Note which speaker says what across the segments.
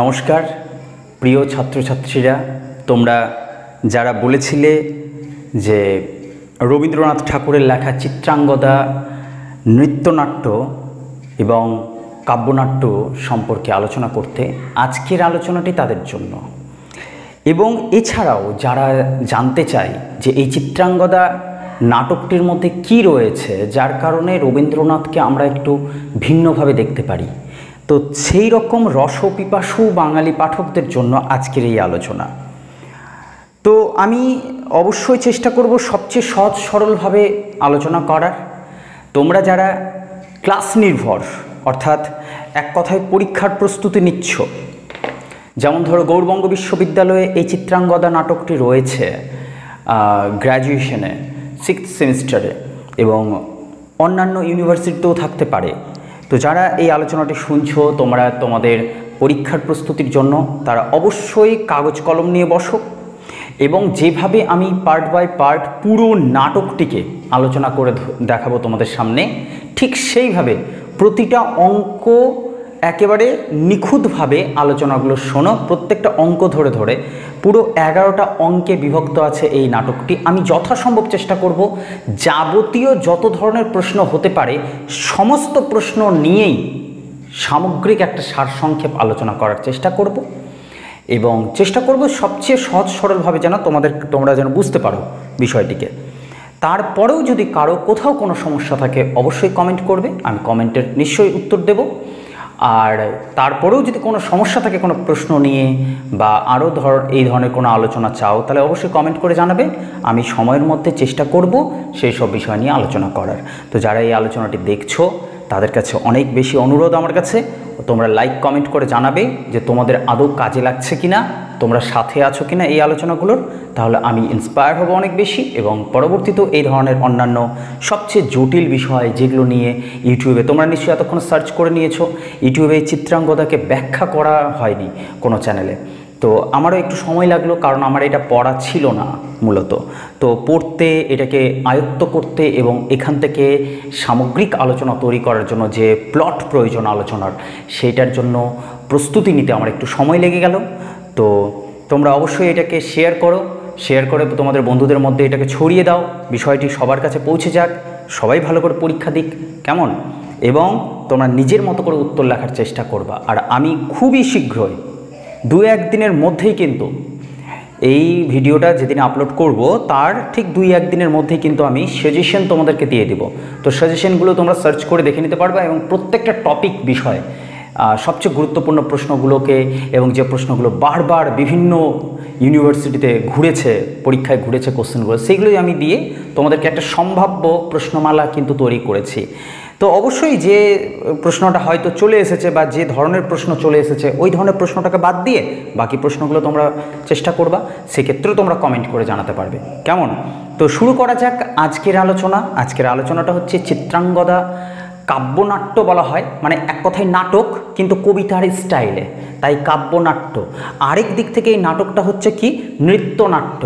Speaker 1: নমস্কার প্রিয় ছাত্রছাত্রীরা তোমরা যারা বলেছিলে যে রবীন্দ্রনাথ ঠাকুরের লেখা চিত্রাঙ্গদা নৃত্যনাট্য এবং কাব্যনাট্য সম্পর্কে আলোচনা করতে আজকের আলোচনাটি তাদের জন্য এবং এছাড়াও যারা জানতে চাই যে এই চিত্রাঙ্গদা নাটকটির মধ্যে কি রয়েছে যার কারণে রবীন্দ্রনাথকে আমরা একটু ভিন্নভাবে দেখতে পারি তো সেই রকম রসপিপাসু বাঙালি পাঠকদের জন্য আজকের এই আলোচনা তো আমি অবশ্যই চেষ্টা করব সবচেয়ে সহজ সরলভাবে আলোচনা করার তোমরা যারা ক্লাস নির্ভর অর্থাৎ এক কথায় পরীক্ষার প্রস্তুতি নিচ্ছ যেমন ধরো গৌরবঙ্গ বিশ্ববিদ্যালয়ে এই চিত্রাঙ্গদা নাটকটি রয়েছে গ্র্যাজুয়েশনে সিক্স সেমিস্টারে এবং অন্যান্য ইউনিভার্সিটিতেও থাকতে পারে তো যারা এই আলোচনাটি শুনছো তোমরা তোমাদের পরীক্ষার প্রস্তুতির জন্য তারা অবশ্যই কাগজ কলম নিয়ে বসো এবং যেভাবে আমি পার্ট বাই পার্ট পুরো নাটকটিকে আলোচনা করে দেখাবো তোমাদের সামনে ঠিক সেইভাবে প্রতিটা অঙ্ক একেবারে নিখুঁতভাবে আলোচনাগুলো শোনো প্রত্যেকটা অঙ্ক ধরে ধরে পুরো এগারোটা অঙ্কে বিভক্ত আছে এই নাটকটি আমি যথাসম্ভব চেষ্টা করব যাবতীয় যত ধরনের প্রশ্ন হতে পারে সমস্ত প্রশ্ন নিয়েই সামগ্রিক একটা সারসংক্ষেপ আলোচনা করার চেষ্টা করব এবং চেষ্টা করব সবচেয়ে সহজ সরলভাবে যেন তোমাদের তোমরা যেন বুঝতে পারো বিষয়টিকে তারপরেও যদি কারো কোথাও কোনো সমস্যা থাকে অবশ্যই কমেন্ট করবে আমি কমেন্টের নিশ্চয়ই উত্তর দেবো আর তারপরেও যদি কোনো সমস্যা থাকে কোনো প্রশ্ন নিয়ে বা আরও ধর এই ধরনের কোনো আলোচনা চাও তাহলে অবশ্যই কমেন্ট করে জানাবে আমি সময়ের মধ্যে চেষ্টা করব সেই সব বিষয় নিয়ে আলোচনা করার তো যারা এই আলোচনাটি দেখছো তাদের কাছে অনেক বেশি অনুরোধ আমার কাছে তোমরা লাইক কমেন্ট করে জানাবে যে তোমাদের আদৌ কাজে লাগছে কি না তোমরা সাথে আছো কি না এই আলোচনাগুলোর তাহলে আমি ইন্সপায়ার হব অনেক বেশি এবং পরবর্তীতেও এই ধরনের অন্যান্য সবচেয়ে জটিল বিষয় যেগুলো নিয়ে ইউটিউবে তোমরা নিশ্চয়ই এতক্ষণ সার্চ করে নিয়েছো ইউটিউবে এই চিত্রাঙ্গদাকে ব্যাখ্যা করা হয়নি কোনো চ্যানেলে তো আমারও একটু সময় লাগলো কারণ আমার এটা পড়া ছিল না মূলত তো পড়তে এটাকে আয়ত্ত করতে এবং এখান থেকে সামগ্রিক আলোচনা তৈরি করার জন্য যে প্লট প্রয়োজন আলোচনার সেটার জন্য প্রস্তুতি নিতে আমার একটু সময় লেগে গেল তো তোমরা অবশ্যই এটাকে শেয়ার করো শেয়ার করে তোমাদের বন্ধুদের মধ্যে এটাকে ছড়িয়ে দাও বিষয়টি সবার কাছে পৌঁছে যাক সবাই ভালো করে পরীক্ষা দিক কেমন এবং তোমরা নিজের মতো করে উত্তর লেখার চেষ্টা করবা আর আমি খুবই শীঘ্রই দু একদিনের মধ্যেই কিন্তু এই ভিডিওটা যেদিন আপলোড করব তার ঠিক দুই একদিনের মধ্যেই কিন্তু আমি সাজেশন তোমাদেরকে দিয়ে দিব তো সাজেশনগুলো তোমরা সার্চ করে দেখে নিতে পারবে এবং প্রত্যেকটা টপিক বিষয় সবচেয়ে গুরুত্বপূর্ণ প্রশ্নগুলোকে এবং যে প্রশ্নগুলো বারবার বিভিন্ন ইউনিভার্সিটিতে ঘুরেছে পরীক্ষায় ঘুরেছে কোশ্চেনগুলো সেগুলোই আমি দিয়ে তোমাদেরকে একটা সম্ভাব্য প্রশ্নমালা কিন্তু তৈরি করেছি তো অবশ্যই যে প্রশ্নটা হয়তো চলে এসেছে বা যে ধরনের প্রশ্ন চলে এসেছে ওই ধরনের প্রশ্নটাকে বাদ দিয়ে বাকি প্রশ্নগুলো তোমরা চেষ্টা করবা সেক্ষেত্রেও তোমরা কমেন্ট করে জানাতে পারবে কেমন তো শুরু করা যাক আজকের আলোচনা আজকের আলোচনাটা হচ্ছে চিত্রাঙ্গদা কাব্যনাট্য বলা হয় মানে এক কথায় নাটক কিন্তু কবিতার স্টাইলে তাই কাব্যনাট্য আরেক দিক থেকে এই নাটকটা হচ্ছে কি নৃত্যনাট্য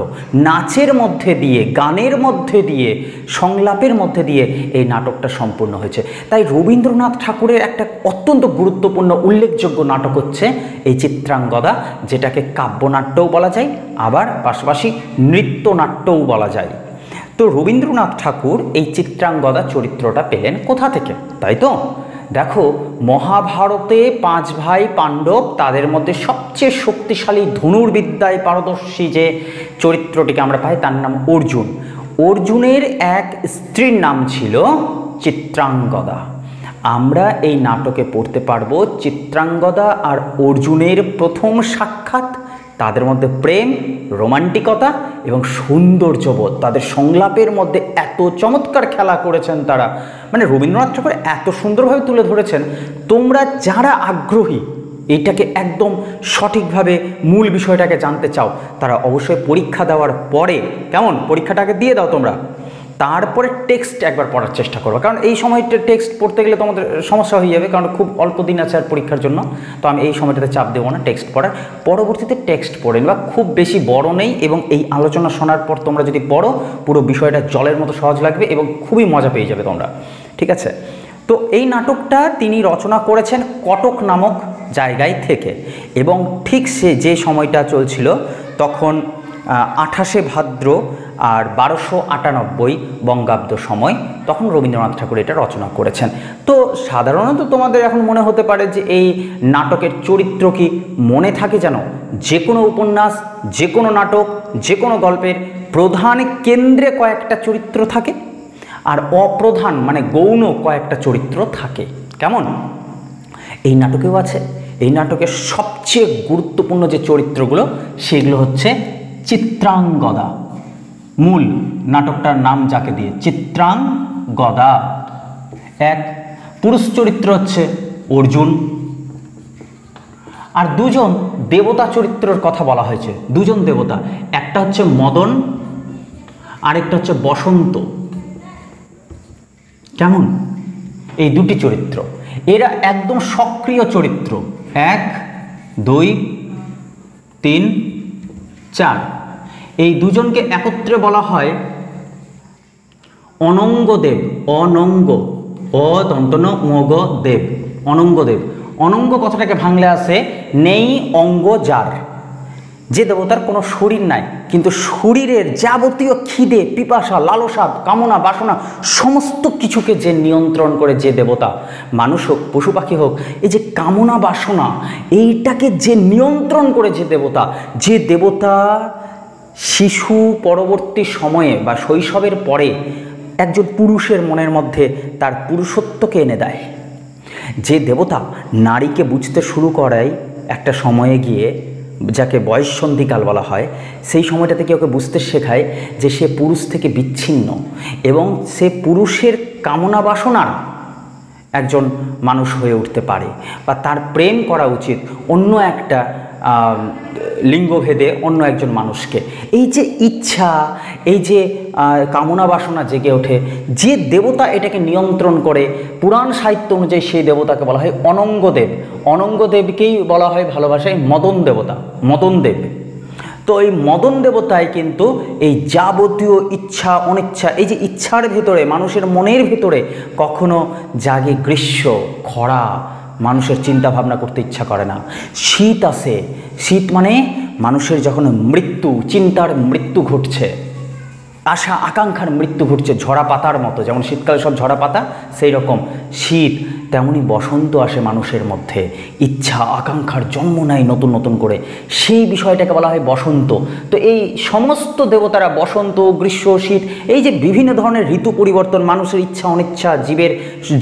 Speaker 1: নাচের মধ্যে দিয়ে গানের মধ্যে দিয়ে সংলাপের মধ্যে দিয়ে এই নাটকটা সম্পূর্ণ হয়েছে তাই রবীন্দ্রনাথ ঠাকুরের একটা অত্যন্ত গুরুত্বপূর্ণ উল্লেখযোগ্য নাটক হচ্ছে এই চিত্রাঙ্গদা যেটাকে কাব্যনাট্যও বলা যায় আবার পাশাপাশি নৃত্যনাট্যও বলা যায় তো রবীন্দ্রনাথ ঠাকুর এই চিত্রাঙ্গদা চরিত্রটা পেলেন কোথা থেকে তাই তো দেখো মহাভারতে পাঁচ ভাই পাণ্ডব তাদের মধ্যে সবচেয়ে শক্তিশালী ধনুর্বিদ্যায় পারদর্শী যে চরিত্রটিকে আমরা পাই তার নাম অর্জুন অর্জুনের এক স্ত্রীর নাম ছিল চিত্রাঙ্গদা আমরা এই নাটকে পড়তে পারব চিত্রাঙ্গদা আর অর্জুনের প্রথম সাক্ষাৎ তাদের মধ্যে প্রেম রোমান্টিকতা এবং সৌন্দর্যবোধ তাদের সংলাপের মধ্যে এত চমৎকার খেলা করেছেন তারা মানে রবীন্দ্রনাথ ঠাকুর এত সুন্দরভাবে তুলে ধরেছেন তোমরা যারা আগ্রহী এটাকে একদম সঠিকভাবে মূল বিষয়টাকে জানতে চাও তারা অবশ্যই পরীক্ষা দেওয়ার পরে কেমন পরীক্ষাটাকে দিয়ে দাও তোমরা তারপরে টেক্সট একবার পড়ার চেষ্টা করবো কারণ এই সময়টা টেক্সট পড়তে গেলে তোমাদের সমস্যা হয়ে যাবে কারণ খুব অল্প দিন আছে আর পরীক্ষার জন্য তো আমি এই সময়টাতে চাপ দেবো না টেক্সট পড়ার পরবর্তীতে টেক্সট পড়ে বা খুব বেশি বড় নেই এবং এই আলোচনা শোনার পর তোমরা যদি পড়ো পুরো বিষয়টা জলের মতো সহজ লাগবে এবং খুবই মজা পেয়ে যাবে তোমরা ঠিক আছে তো এই নাটকটা তিনি রচনা করেছেন কটক নামক জায়গায় থেকে এবং ঠিক সে যে সময়টা চলছিল তখন আঠাশে ভাদ্র আর বারোশো আটানব্বই বঙ্গাব্দ সময় তখন রবীন্দ্রনাথ ঠাকুর এটা রচনা করেছেন তো সাধারণত তোমাদের এখন মনে হতে পারে যে এই নাটকের চরিত্র কি মনে থাকে যেন যে কোনো উপন্যাস যে কোনো নাটক যে কোনো গল্পের প্রধান কেন্দ্রে কয়েকটা চরিত্র থাকে আর অপ্রধান মানে গৌণ কয়েকটা চরিত্র থাকে কেমন এই নাটকেও আছে এই নাটকের সবচেয়ে গুরুত্বপূর্ণ যে চরিত্রগুলো সেগুলো হচ্ছে চিত্রাঙ্গদা মূল নাটকটার নাম যাকে দিয়ে চিত্রাঙ্গদা এক পুরুষ চরিত্র হচ্ছে অর্জুন আর দুজন দেবতা চরিত্রের কথা বলা হয়েছে দুজন দেবতা একটা হচ্ছে মদন আরেকটা হচ্ছে বসন্ত কেমন এই দুটি চরিত্র এরা একদম সক্রিয় চরিত্র এক দুই তিন চার এই দুজনকে একত্রে বলা হয় অনঙ্গদেব অনঙ্গ অতন্তন অগ দেব অনঙ্গদেব অনঙ্গ কথাটাকে ভাঙলে আছে নেই অঙ্গ যার যে দেবতার কোনো শরীর নাই কিন্তু শরীরের যাবতীয় খিদে পিপাসা লালসা কামনা বাসনা সমস্ত কিছুকে যে নিয়ন্ত্রণ করে যে দেবতা মানুষ হোক পশু পাখি হোক এই যে কামনা বাসনা এইটাকে যে নিয়ন্ত্রণ করে যে দেবতা যে দেবতা শিশু পরবর্তী সময়ে বা শৈশবের পরে একজন পুরুষের মনের মধ্যে তার পুরুষত্বকে এনে দেয় যে দেবতা নারীকে বুঝতে শুরু করায় একটা সময়ে গিয়ে যাকে বয়স সন্ধিকাল বলা হয় সেই সময়টাতে কি ওকে বুঝতে শেখায় যে সে পুরুষ থেকে বিচ্ছিন্ন এবং সে পুরুষের কামনা বাসনার একজন মানুষ হয়ে উঠতে পারে বা তার প্রেম করা উচিত অন্য একটা লিঙ্গভেদে অন্য একজন মানুষকে এই যে ইচ্ছা এই যে কামনা বাসনা জেগে ওঠে যে দেবতা এটাকে নিয়ন্ত্রণ করে পুরাণ সাহিত্য অনুযায়ী সেই দেবতাকে বলা হয় অনঙ্গদেব অনঙ্গদেবকেই বলা হয় ভালোবাসায় মদন দেবতা মদন দেব তো এই মদন দেবতায় কিন্তু এই যাবতীয় ইচ্ছা অনিচ্ছা এই যে ইচ্ছার ভেতরে মানুষের মনের ভেতরে কখনো জাগে গ্রীষ্ম খরা মানুষের চিন্তা ভাবনা করতে ইচ্ছা করে না শীত আসে শীত মানে মানুষের যখন মৃত্যু চিন্তার মৃত্যু ঘটছে আশা আকাঙ্ক্ষার মৃত্যু ঘটছে ঝরা পাতার মতো যেমন শীতকালে সব ঝরা পাতা সেই রকম শীত তেমনি বসন্ত আসে মানুষের মধ্যে ইচ্ছা আকাঙ্ক্ষার জন্ম নেয় নতুন নতুন করে সেই বিষয়টাকে বলা হয় বসন্ত তো এই সমস্ত দেবতারা বসন্ত গ্রীষ্ম শীত এই যে বিভিন্ন ধরনের ঋতু পরিবর্তন মানুষের ইচ্ছা অনিচ্ছা জীবের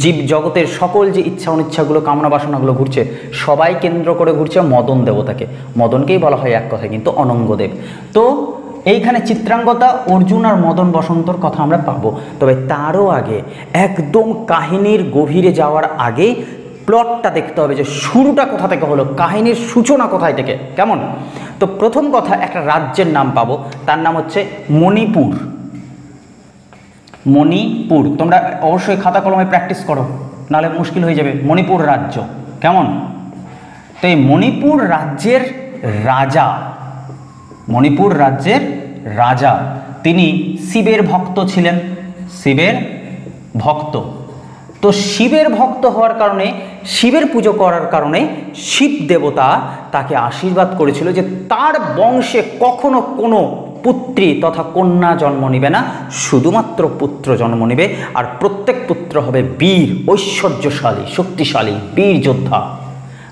Speaker 1: জীব জগতের সকল যে ইচ্ছা অনিচ্ছাগুলো কামনা বাসনাগুলো ঘুরছে সবাই কেন্দ্র করে ঘুরছে মদন দেবতাকে মদনকেই বলা হয় এক কথায় কিন্তু অনঙ্গদেব তো এইখানে চিত্রাঙ্গতা অর্জুন আর মদন বসন্তর কথা আমরা পাবো তবে তারও আগে একদম কাহিনীর গভীরে যাওয়ার আগে প্লটটা দেখতে হবে যে শুরুটা কোথা থেকে হলো কাহিনীর সূচনা কোথায় থেকে কেমন তো প্রথম কথা একটা রাজ্যের নাম পাবো তার নাম হচ্ছে মণিপুর মণিপুর তোমরা অবশ্যই খাতা কলমে প্র্যাকটিস করো নাহলে মুশকিল হয়ে যাবে মণিপুর রাজ্য কেমন তো এই মণিপুর রাজ্যের রাজা মণিপুর রাজ্যের রাজা তিনি শিবের ভক্ত ছিলেন শিবের ভক্ত তো শিবের ভক্ত হওয়ার কারণে শিবের পুজো করার কারণে শিব দেবতা তাকে আশীর্বাদ করেছিল যে তার বংশে কখনো কোনো পুত্রী তথা কন্যা জন্ম নিবে না শুধুমাত্র পুত্র জন্ম নেবে আর প্রত্যেক পুত্র হবে বীর ঐশ্বর্যশালী শক্তিশালী বীর যোদ্ধা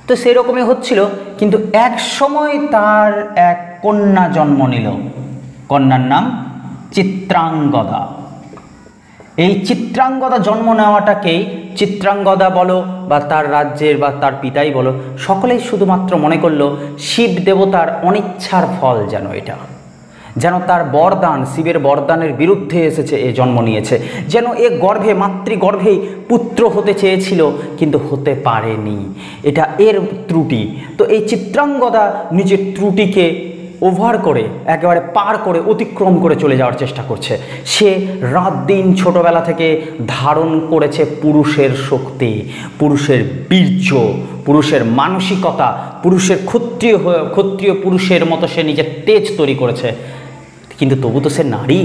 Speaker 1: তো সেরকমই হচ্ছিল কিন্তু এক সময় তার এক কন্যা জন্ম নিল কন্যার নাম চিত্রাঙ্গদা এই চিত্রাঙ্গদা জন্ম নেওয়াটাকেই চিত্রাঙ্গদা বলো বা তার রাজ্যের বা তার পিতাই বলো সকলেই শুধুমাত্র মনে করলো শিব দেবতার অনিচ্ছার ফল যেন এটা যেন তার বরদান শিবের বরদানের বিরুদ্ধে এসেছে এ জন্ম নিয়েছে যেন এ গর্ভে মাতৃগর্ভেই পুত্র হতে চেয়েছিল কিন্তু হতে পারেনি এটা এর ত্রুটি তো এই চিত্রাঙ্গদা নিজের ত্রুটিকে ওভার করে একেবারে পার করে অতিক্রম করে চলে যাওয়ার চেষ্টা করছে সে রাত দিন ছোটোবেলা থেকে ধারণ করেছে পুরুষের শক্তি পুরুষের বীর্য পুরুষের মানসিকতা পুরুষের ক্ষত্রিয় ক্ষত্রিয় পুরুষের মতো সে নিজের তেজ তৈরি করেছে কিন্তু তবু তো সে নারী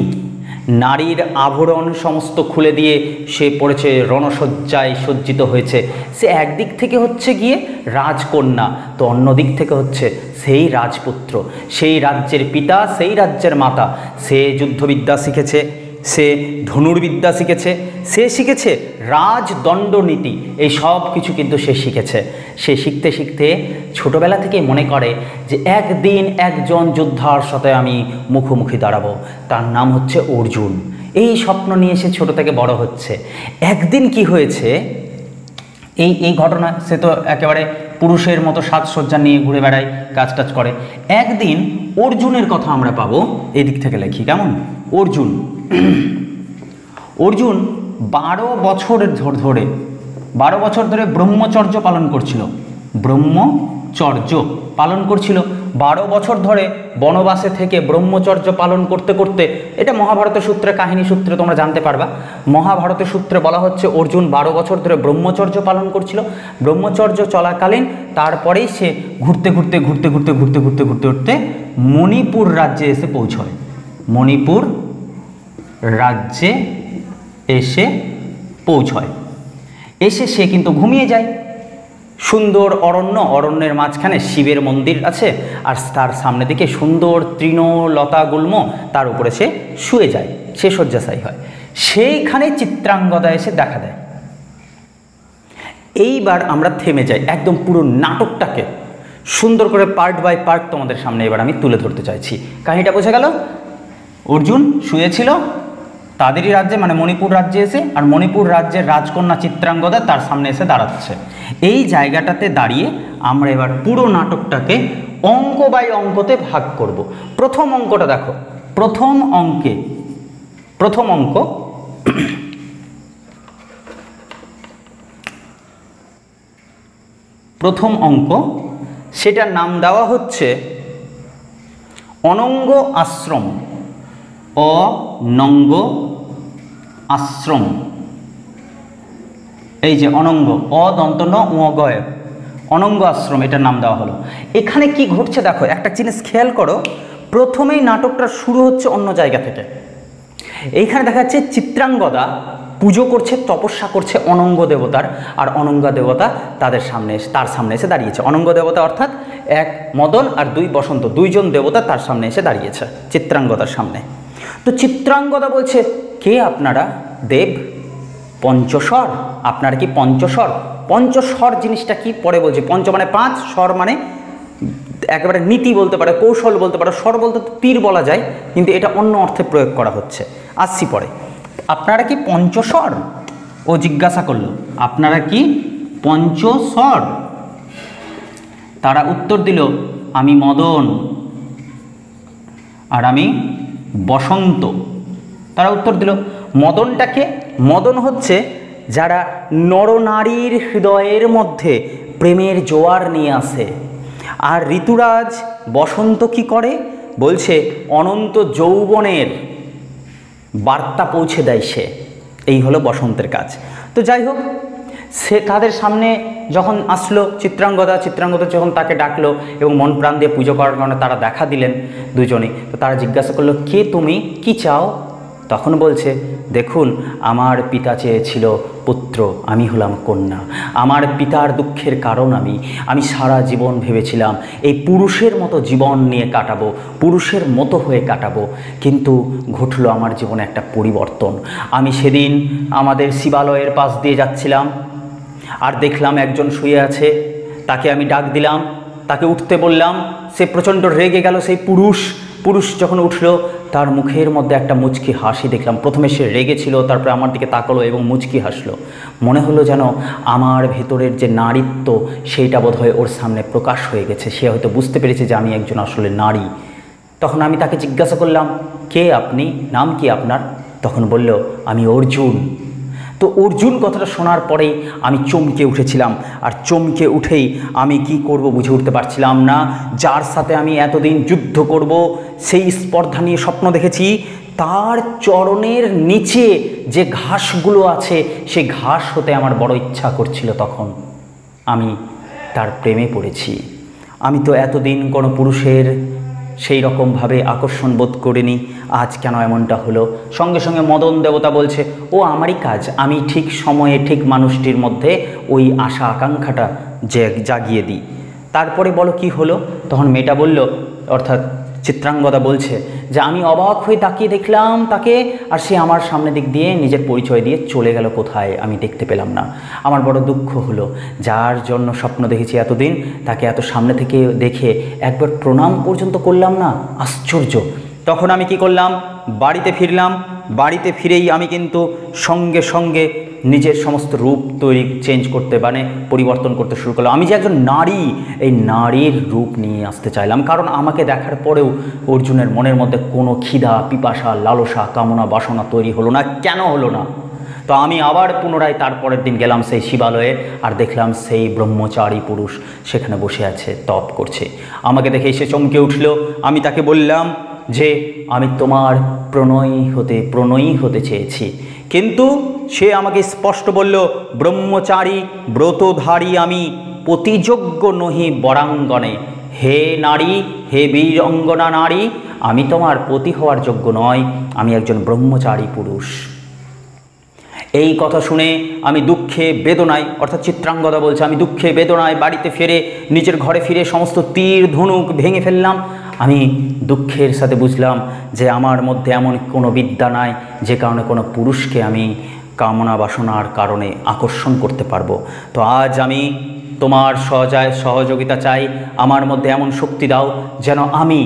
Speaker 1: নারীর আভরণ সমস্ত খুলে দিয়ে সে পড়েছে রণসজ্জায় সজ্জিত হয়েছে সে একদিক থেকে হচ্ছে গিয়ে রাজকন্যা তো অন্যদিক থেকে হচ্ছে সেই রাজপুত্র সেই রাজ্যের পিতা সেই রাজ্যের মাতা সে যুদ্ধবিদ্যা শিখেছে সে ধনুর্বিদ্যা শিখেছে সে শিখেছে রাজদণ্ডনীতি এই সব কিছু কিন্তু সে শিখেছে সে শিখতে শিখতে ছোটবেলা থেকে মনে করে যে একদিন একজন যোদ্ধার সাথে আমি মুখোমুখি দাঁড়াবো তার নাম হচ্ছে অর্জুন এই স্বপ্ন নিয়ে সে ছোট থেকে বড় হচ্ছে একদিন কি হয়েছে এই এই ঘটনা সে তো একেবারে পুরুষের মতো সাজসজ্জা নিয়ে ঘুরে বেড়ায় কাজ টাজ করে একদিন অর্জুনের কথা আমরা পাবো এদিক থেকে লেখি কেমন অর্জুন অর্জুন বারো বছর ধরে বারো বছর ধরে ব্রহ্মচর্য পালন করছিল ব্রহ্মচর্য পালন করছিল বারো বছর ধরে বনবাসে থেকে ব্রহ্মচর্য পালন করতে করতে এটা মহাভারতের সূত্রে কাহিনী সূত্রে তোমরা জানতে পারবা মহাভারতের সূত্রে বলা হচ্ছে অর্জুন বারো বছর ধরে ব্রহ্মচর্য পালন করছিল ব্রহ্মচর্য চলাকালীন তারপরেই সে ঘুরতে ঘুরতে ঘুরতে ঘুরতে ঘুরতে ঘুরতে ঘুরতে ঘুরতে মণিপুর রাজ্যে এসে পৌঁছয় মণিপুর রাজ্যে এসে পৌঁছয় এসে সে কিন্তু ঘুমিয়ে যায় সুন্দর অরণ্য অরণ্যের মাঝখানে শিবের মন্দির আছে আর তার সামনে দিকে সুন্দর তৃণলতা গুল্ম তার উপরে সে শুয়ে যায় সে শয্যাশায়ী হয় সেইখানে চিত্রাঙ্গদা এসে দেখা দেয় এইবার আমরা থেমে যাই একদম পুরো নাটকটাকে সুন্দর করে পার্ট বাই পার্ট তোমাদের সামনে এবার আমি তুলে ধরতে চাইছি কাহিনিটা বোঝা গেল অর্জুন শুয়েছিল তাদেরই রাজ্যে মানে মণিপুর রাজ্যে এসে আর মণিপুর রাজ্যের রাজকন্যা চিত্রাঙ্গদা তার সামনে এসে দাঁড়াচ্ছে এই জায়গাটাতে দাঁড়িয়ে আমরা এবার পুরো নাটকটাকে অঙ্ক বাই অঙ্কতে ভাগ করব। প্রথম অঙ্কটা দেখো প্রথম অঙ্কে প্রথম অঙ্ক প্রথম অঙ্ক সেটার নাম দেওয়া হচ্ছে অনঙ্গ আশ্রম অনঙ্গ আশ্রম এই যে অনঙ্গ অদন্তন অগয় অনঙ্গ আশ্রম এটার নাম দেওয়া হলো এখানে কি ঘটছে দেখো একটা জিনিস খেয়াল করো প্রথমেই নাটকটা শুরু হচ্ছে অন্য জায়গা থেকে এইখানে দেখা যাচ্ছে চিত্রাঙ্গদা পুজো করছে তপস্যা করছে অনঙ্গ দেবতার আর অনঙ্গ দেবতা তাদের সামনে এসে তার সামনে এসে দাঁড়িয়েছে অনঙ্গ দেবতা অর্থাৎ এক মদন আর দুই বসন্ত দুইজন দেবতা তার সামনে এসে দাঁড়িয়েছে চিত্রাঙ্গদার সামনে তো চিত্রাঙ্গদা বলছে কে আপনারা দেব পঞ্চস্বর আপনারা কি পঞ্চস্বর পঞ্চস্বর জিনিসটা কি পরে বলছি পঞ্চ মানে পাঁচ স্বর মানে একেবারে নীতি বলতে পারে কৌশল বলতে পারে স্বর বলতে তীর বলা যায় কিন্তু এটা অন্য অর্থে প্রয়োগ করা হচ্ছে আসছি পরে আপনারা কি পঞ্চস্বর ও জিজ্ঞাসা করলো আপনারা কি পঞ্চস্বর তারা উত্তর দিল আমি মদন আর আমি বসন্ত তারা উত্তর দিল মদনটাকে মদন হচ্ছে যারা নরনারীর হৃদয়ের মধ্যে প্রেমের জোয়ার নিয়ে আসে আর ঋতুরাজ বসন্ত কি করে বলছে অনন্ত যৌবনের বার্তা পৌঁছে দেয় সে এই হলো বসন্তের কাজ তো যাই হোক সে তাদের সামনে যখন আসলো চিত্রাঙ্গদা চিত্রাঙ্গদা যখন তাকে ডাকলো এবং মন প্রাণ দিয়ে পুজো করার কারণে তারা দেখা দিলেন দুজনে তো তারা জিজ্ঞাসা করলো কে তুমি কি চাও তখন বলছে দেখুন আমার পিতা চেয়েছিল পুত্র আমি হলাম কন্যা আমার পিতার দুঃখের কারণ আমি আমি সারা জীবন ভেবেছিলাম এই পুরুষের মতো জীবন নিয়ে কাটাবো পুরুষের মতো হয়ে কাটাবো কিন্তু ঘটল আমার জীবনে একটা পরিবর্তন আমি সেদিন আমাদের শিবালয়ের পাশ দিয়ে যাচ্ছিলাম আর দেখলাম একজন শুয়ে আছে তাকে আমি ডাক দিলাম তাকে উঠতে বললাম সে প্রচণ্ড রেগে গেল সেই পুরুষ পুরুষ যখন উঠল তার মুখের মধ্যে একটা মুচকি হাসি দেখলাম প্রথমে সে রেগেছিল তারপরে আমার দিকে তাকালো এবং মুচকি হাসলো মনে হলো যেন আমার ভেতরের যে নারীত্ব সেইটা বোধহয় ওর সামনে প্রকাশ হয়ে গেছে সে হয়তো বুঝতে পেরেছে যে আমি একজন আসলে নারী তখন আমি তাকে জিজ্ঞাসা করলাম কে আপনি নাম কি আপনার তখন বলল আমি অর্জুন তো অর্জুন কথাটা শোনার পরে আমি চমকে উঠেছিলাম আর চমকে উঠেই আমি কি করব বুঝে উঠতে পারছিলাম না যার সাথে আমি এতদিন যুদ্ধ করব সেই স্পর্ধা নিয়ে স্বপ্ন দেখেছি তার চরণের নিচে যে ঘাসগুলো আছে সে ঘাস হতে আমার বড় ইচ্ছা করছিল তখন আমি তার প্রেমে পড়েছি আমি তো এতদিন কোনো পুরুষের সেই রকমভাবে আকর্ষণ বোধ করিনি আজ কেন এমনটা হলো সঙ্গে সঙ্গে মদন দেবতা বলছে ও আমারই কাজ আমি ঠিক সময়ে ঠিক মানুষটির মধ্যে ওই আশা আকাঙ্ক্ষাটা যে জাগিয়ে দিই তারপরে বলো কি হলো তখন মেয়েটা বলল অর্থাৎ চিত্রাঙ্গদা বলছে যে আমি অবাক হয়ে তাকিয়ে দেখলাম তাকে আর সে আমার সামনে দিক দিয়ে নিজের পরিচয় দিয়ে চলে গেল কোথায় আমি দেখতে পেলাম না আমার বড় দুঃখ হলো যার জন্য স্বপ্ন দেখেছি এতদিন তাকে এত সামনে থেকে দেখে একবার প্রণাম পর্যন্ত করলাম না আশ্চর্য তখন আমি কি করলাম বাড়িতে ফিরলাম বাড়িতে ফিরেই আমি কিন্তু সঙ্গে সঙ্গে নিজের সমস্ত রূপ তৈরি চেঞ্জ করতে মানে পরিবর্তন করতে শুরু করলাম আমি যে একজন নারী এই নারীর রূপ নিয়ে আসতে চাইলাম কারণ আমাকে দেখার পরেও অর্জুনের মনের মধ্যে কোনো খিদা পিপাসা লালসা কামনা বাসনা তৈরি হলো না কেন হলো না তো আমি আবার পুনরায় তারপরের দিন গেলাম সেই শিবালয়ে আর দেখলাম সেই ব্রহ্মচারী পুরুষ সেখানে বসে আছে তপ করছে আমাকে দেখে সে চমকে উঠল আমি তাকে বললাম যে আমি তোমার প্রণয়ী হতে প্রণয়ী হতে চেয়েছি কিন্তু সে আমাকে স্পষ্ট বলল ব্রহ্মচারী ব্রতধারী আমি প্রতিযোগ্য নহি বরাঙ্গনে হে নারী হে বীরঙ্গনা নারী আমি তোমার পতি হওয়ার যোগ্য নয় আমি একজন ব্রহ্মচারী পুরুষ এই কথা শুনে আমি দুঃখে বেদনায় অর্থাৎ চিত্রাঙ্গদা বলছে আমি দুঃখে বেদনায় বাড়িতে ফিরে নিজের ঘরে ফিরে সমস্ত তীর ধনুক ভেঙে ফেললাম আমি দুঃখের সাথে বুঝলাম যে আমার মধ্যে এমন কোনো বিদ্যা নাই যে কারণে কোনো পুরুষকে আমি কামনা বাসনার কারণে আকর্ষণ করতে পারবো তো আজ আমি তোমার সহজায় সহযোগিতা চাই আমার মধ্যে এমন শক্তি দাও যেন আমি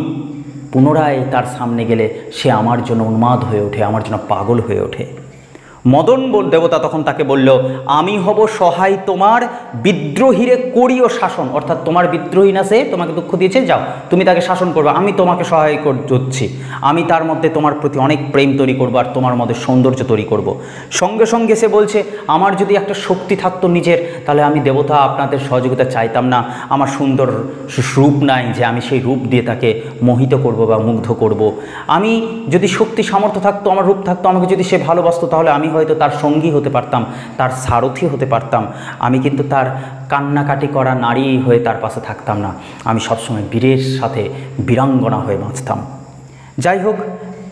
Speaker 1: পুনরায় তার সামনে গেলে সে আমার জন্য উন্মাদ হয়ে ওঠে আমার জন্য পাগল হয়ে ওঠে মদন দেবতা তখন তাকে বলল আমি হব সহায় তোমার বিদ্রোহীরে করিও শাসন অর্থাৎ তোমার বিদ্রোহী না সে তোমাকে দুঃখ দিয়েছে যাও তুমি তাকে শাসন করবে আমি তোমাকে সহায় করছি আমি তার মধ্যে তোমার প্রতি অনেক প্রেম তৈরি করবো আর তোমার মধ্যে সৌন্দর্য তৈরি করব। সঙ্গে সঙ্গে সে বলছে আমার যদি একটা শক্তি থাকতো নিজের তাহলে আমি দেবতা আপনাদের সহযোগিতা চাইতাম না আমার সুন্দর রূপ নাই যে আমি সেই রূপ দিয়ে তাকে মোহিত করব বা মুগ্ধ করব। আমি যদি শক্তি সামর্থ্য থাকতো আমার রূপ থাকতো আমাকে যদি সে ভালোবাসতো তাহলে আমি হয়তো তার সঙ্গী হতে পারতাম তার সারথি হতে পারতাম আমি কিন্তু তার কান্নাকাটি করা নারী হয়ে তার পাশে থাকতাম না আমি সবসময় বীরের সাথে বীরাঙ্গনা হয়ে বাঁচতাম যাই হোক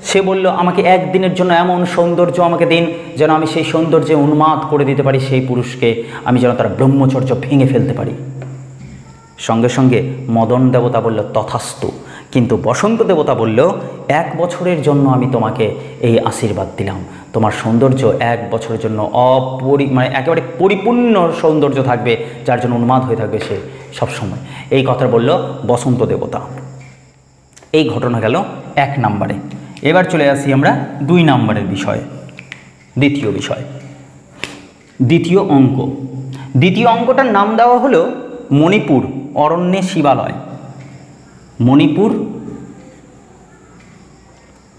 Speaker 1: সে বলল আমাকে একদিনের জন্য এমন সৌন্দর্য আমাকে দিন যেন আমি সেই সৌন্দর্যে উন্মাদ করে দিতে পারি সেই পুরুষকে আমি যেন তার ব্রহ্মচর্য ভেঙে ফেলতে পারি সঙ্গে সঙ্গে মদন দেবতা বলল তথাস্তু কিন্তু বসন্ত দেবতা বলল এক বছরের জন্য আমি তোমাকে এই আশীর্বাদ দিলাম তোমার সৌন্দর্য এক বছরের জন্য অপরি মানে একেবারে পরিপূর্ণ সৌন্দর্য থাকবে যার জন্য উন্মাদ হয়ে থাকবে সে সবসময় এই কথা বলল বসন্ত দেবতা এই ঘটনা গেল এক নম্বরে এবার চলে আসি আমরা দুই নম্বরের বিষয়ে দ্বিতীয় বিষয় দ্বিতীয় অঙ্ক দ্বিতীয় অঙ্কটার নাম দেওয়া হলো মণিপুর অরণ্যে শিবালয় মণিপুর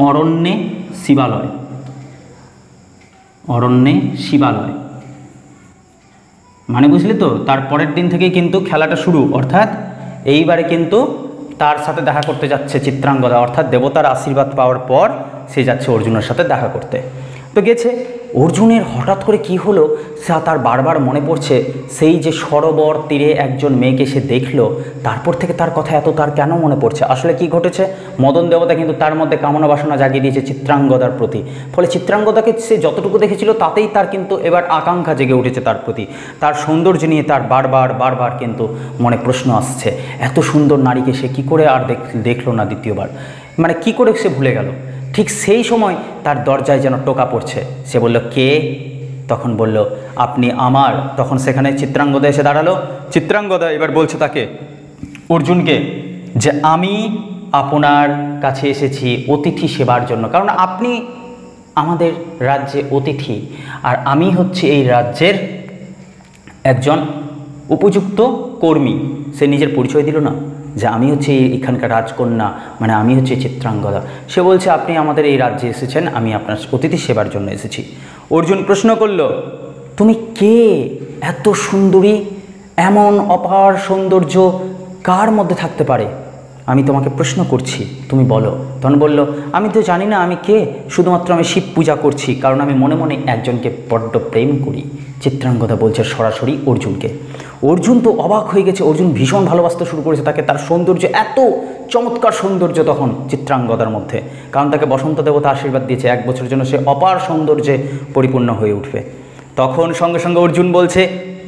Speaker 1: অরণ্যে শিবালয় অরণ্যে শিবালয় মানে বুঝলি তো তার পরের দিন থেকে কিন্তু খেলাটা শুরু অর্থাৎ এইবারে কিন্তু তার সাথে দেখা করতে যাচ্ছে চিত্রাঙ্গদা অর্থাৎ দেবতার আশীর্বাদ পাওয়ার পর সে যাচ্ছে অর্জুনের সাথে দেখা করতে তো গেছে অর্জুনের হঠাৎ করে কি হলো সে তার বারবার মনে পড়ছে সেই যে সরোবর তীরে একজন মেয়েকে সে দেখলো তারপর থেকে তার কথা এত তার কেন মনে পড়ছে আসলে কি ঘটেছে মদন দেবতা কিন্তু তার মধ্যে কামনা বাসনা জাগিয়ে দিয়েছে চিত্রাঙ্গদার প্রতি ফলে চিত্রাঙ্গদাকে সে যতটুকু দেখেছিল তাতেই তার কিন্তু এবার আকাঙ্ক্ষা জেগে উঠেছে তার প্রতি তার সৌন্দর্য নিয়ে তার বারবার বারবার কিন্তু মনে প্রশ্ন আসছে এত সুন্দর নারীকে সে কী করে আর দেখ দেখলো না দ্বিতীয়বার মানে কি করে সে ভুলে গেল ঠিক সেই সময় তার দরজায় যেন টোকা পড়ছে সে বলল কে তখন বলল আপনি আমার তখন সেখানে চিত্রাঙ্গদা এসে দাঁড়ালো চিত্রাঙ্গদা এবার বলছে তাকে অর্জুনকে যে আমি আপনার কাছে এসেছি অতিথি সেবার জন্য কারণ আপনি আমাদের রাজ্যে অতিথি আর আমি হচ্ছে এই রাজ্যের একজন উপযুক্ত কর্মী সে নিজের পরিচয় দিল না যে আমি হচ্ছে এখানকার রাজকন্যা মানে আমি হচ্ছে চিত্রাঙ্গদা সে বলছে আপনি আমাদের এই রাজ্যে এসেছেন আমি আপনার অতিথি সেবার জন্য এসেছি অর্জুন প্রশ্ন করল তুমি কে এত সুন্দরী এমন অপার সৌন্দর্য কার মধ্যে থাকতে পারে আমি তোমাকে প্রশ্ন করছি তুমি বলো তখন বলল আমি তো জানি না আমি কে শুধুমাত্র আমি শিব পূজা করছি কারণ আমি মনে মনে একজনকে বড্ড প্রেম করি চিত্রাঙ্গদা বলছে সরাসরি অর্জুনকে অর্জুন তো অবাক হয়ে গেছে অর্জুন ভীষণ ভালোবাসতে শুরু করেছে তাকে তার সৌন্দর্য এত চমৎকার সৌন্দর্য তখন চিত্রাঙ্গদার মধ্যে কারণ তাকে বসন্ত দেবতা আশীর্বাদ দিয়েছে এক বছরের জন্য সে অপার সৌন্দর্যে পরিপূর্ণ হয়ে উঠবে তখন সঙ্গে সঙ্গে অর্জুন বলছে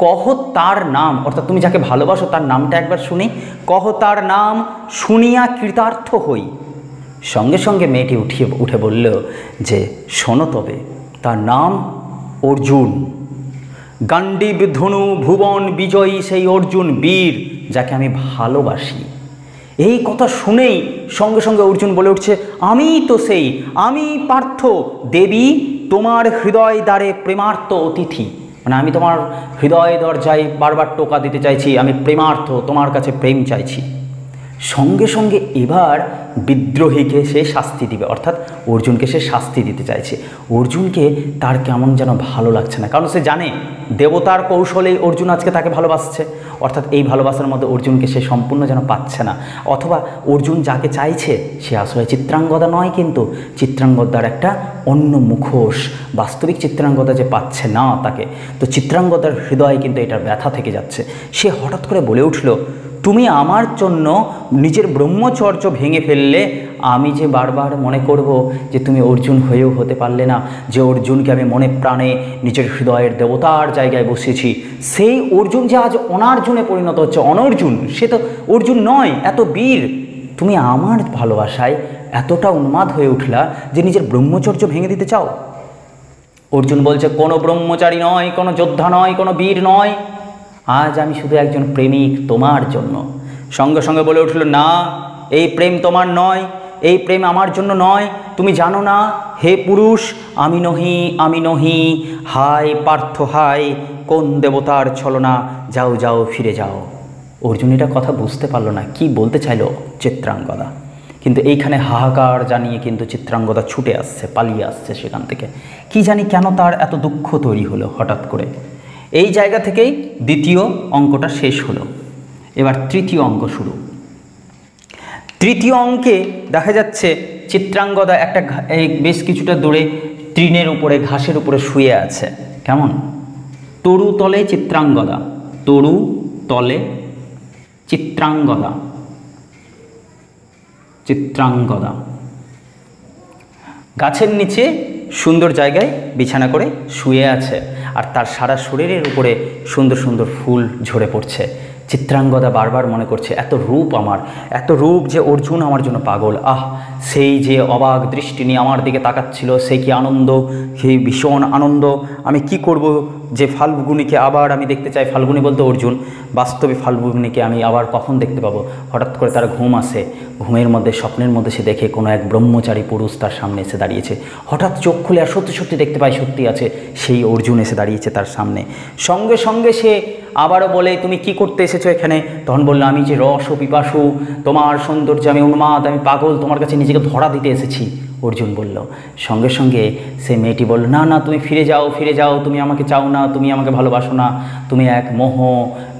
Speaker 1: কহ তার নাম অর্থাৎ তুমি যাকে ভালোবাসো তার নামটা একবার শুনি কহ তার নাম শুনিয়া কৃতার্থ হই সঙ্গে সঙ্গে মেয়েটি উঠিয়ে উঠে বলল যে শোনো তবে তার নাম অর্জুন গান্ডীব ধনু ভুবন বিজয়ী সেই অর্জুন বীর যাকে আমি ভালোবাসি এই কথা শুনেই সঙ্গে সঙ্গে অর্জুন বলে উঠছে আমি তো সেই আমি পার্থ দেবী তোমার হৃদয় দ্বারে প্রেমার্থ অতিথি মানে আমি তোমার হৃদয় দরজায় বারবার টোকা দিতে চাইছি আমি প্রেমার্থ তোমার কাছে প্রেম চাইছি সঙ্গে সঙ্গে এবার বিদ্রোহীকে সে শাস্তি দিবে অর্থাৎ অর্জুনকে সে শাস্তি দিতে চাইছে অর্জুনকে তার কেমন যেন ভালো লাগছে না কারণ সে জানে দেবতার কৌশলেই অর্জুন আজকে তাকে ভালোবাসছে অর্থাৎ এই ভালোবাসার মধ্যে অর্জুনকে সে সম্পূর্ণ যেন পাচ্ছে না অথবা অর্জুন যাকে চাইছে সে আসলে চিত্রাঙ্গদা নয় কিন্তু চিত্রাঙ্গদার একটা অন্য মুখোশ বাস্তবিক চিত্রাঙ্গতা যে পাচ্ছে না তাকে তো চিত্রাঙ্গতার হৃদয়ে কিন্তু এটার ব্যথা থেকে যাচ্ছে সে হঠাৎ করে বলে উঠল তুমি আমার জন্য নিজের ব্রহ্মচর্য ভেঙে ফেললে আমি যে বারবার মনে করব যে তুমি অর্জুন হয়েও হতে পারলে না যে অর্জুনকে আমি মনে প্রাণে নিজের হৃদয়ের দেবতার জায়গায় বসেছি সেই অর্জুন যে আজ অনার্জুনে পরিণত হচ্ছে অনর্জুন সে তো অর্জুন নয় এত বীর তুমি আমার ভালোবাসায় এতটা উন্মাদ হয়ে উঠলা যে নিজের ব্রহ্মচর্য ভেঙে দিতে চাও অর্জুন বলছে কোনো ব্রহ্মচারী নয় কোনো যোদ্ধা নয় কোনো বীর নয় আজ আমি শুধু একজন প্রেমিক তোমার জন্য সঙ্গে সঙ্গে বলে উঠল না এই প্রেম তোমার নয় এই প্রেম আমার জন্য নয় তুমি জানো না হে পুরুষ আমি নহি আমি নহি হায় পার্থ হায় কোন দেবতার ছলনা যাও যাও ফিরে যাও অর্জুন এটা কথা বুঝতে পারলো না কি বলতে চাইল চিত্রাঙ্গদা কিন্তু এইখানে হাহাকার জানিয়ে কিন্তু চিত্রাঙ্গদা ছুটে আসছে পালিয়ে আসছে সেখান থেকে কি জানি কেন তার এত দুঃখ তৈরি হলো হঠাৎ করে এই জায়গা থেকেই দ্বিতীয় অঙ্কটা শেষ হলো এবার তৃতীয় অঙ্ক শুরু তৃতীয় অঙ্কে দেখা যাচ্ছে চিত্রাঙ্গদা একটা বেশ কিছুটা দূরে তৃণের উপরে ঘাসের উপরে শুয়ে আছে কেমন তরু তলে চিত্রাঙ্গদা তরু তলে চিত্রাঙ্গদা চিত্রাঙ্গদা গাছের নিচে সুন্দর জায়গায় বিছানা করে শুয়ে আছে আর তার সারা শরীরের উপরে সুন্দর সুন্দর ফুল ঝরে পড়ছে চিত্রাঙ্গদা বারবার মনে করছে এত রূপ আমার এত রূপ যে অর্জুন আমার জন্য পাগল আহ সেই যে অবাক দৃষ্টি নিয়ে আমার দিকে তাকাচ্ছিল সে কি আনন্দ সেই ভীষণ আনন্দ আমি কি করব যে ফাল্গুনিকে আবার আমি দেখতে চাই ফাল্গুনি বলতে অর্জুন বাস্তবে ফাল্গুনিকে আমি আবার কখন দেখতে পাবো হঠাৎ করে তার ঘুম আসে ঘুমের মধ্যে স্বপ্নের মধ্যে সে দেখে কোনো এক ব্রহ্মচারী পুরুষ তার সামনে এসে দাঁড়িয়েছে হঠাৎ চোখ খুলে আর সত্যি সত্যি দেখতে পায় সত্যি আছে সেই অর্জুন এসে দাঁড়িয়েছে তার সামনে সঙ্গে সঙ্গে সে আবারও বলে তুমি কি করতে এসেছো এখানে তখন বললো আমি যে রস ও পিপাসু তোমার সৌন্দর্য আমি উন্মাদ আমি পাগল তোমার কাছে নিজেকে ধরা দিতে এসেছি অর্জুন বলল সঙ্গে সঙ্গে সে মেয়েটি বলল না না তুমি ফিরে যাও ফিরে যাও তুমি আমাকে চাও না তুমি আমাকে ভালোবাসো না তুমি এক মোহ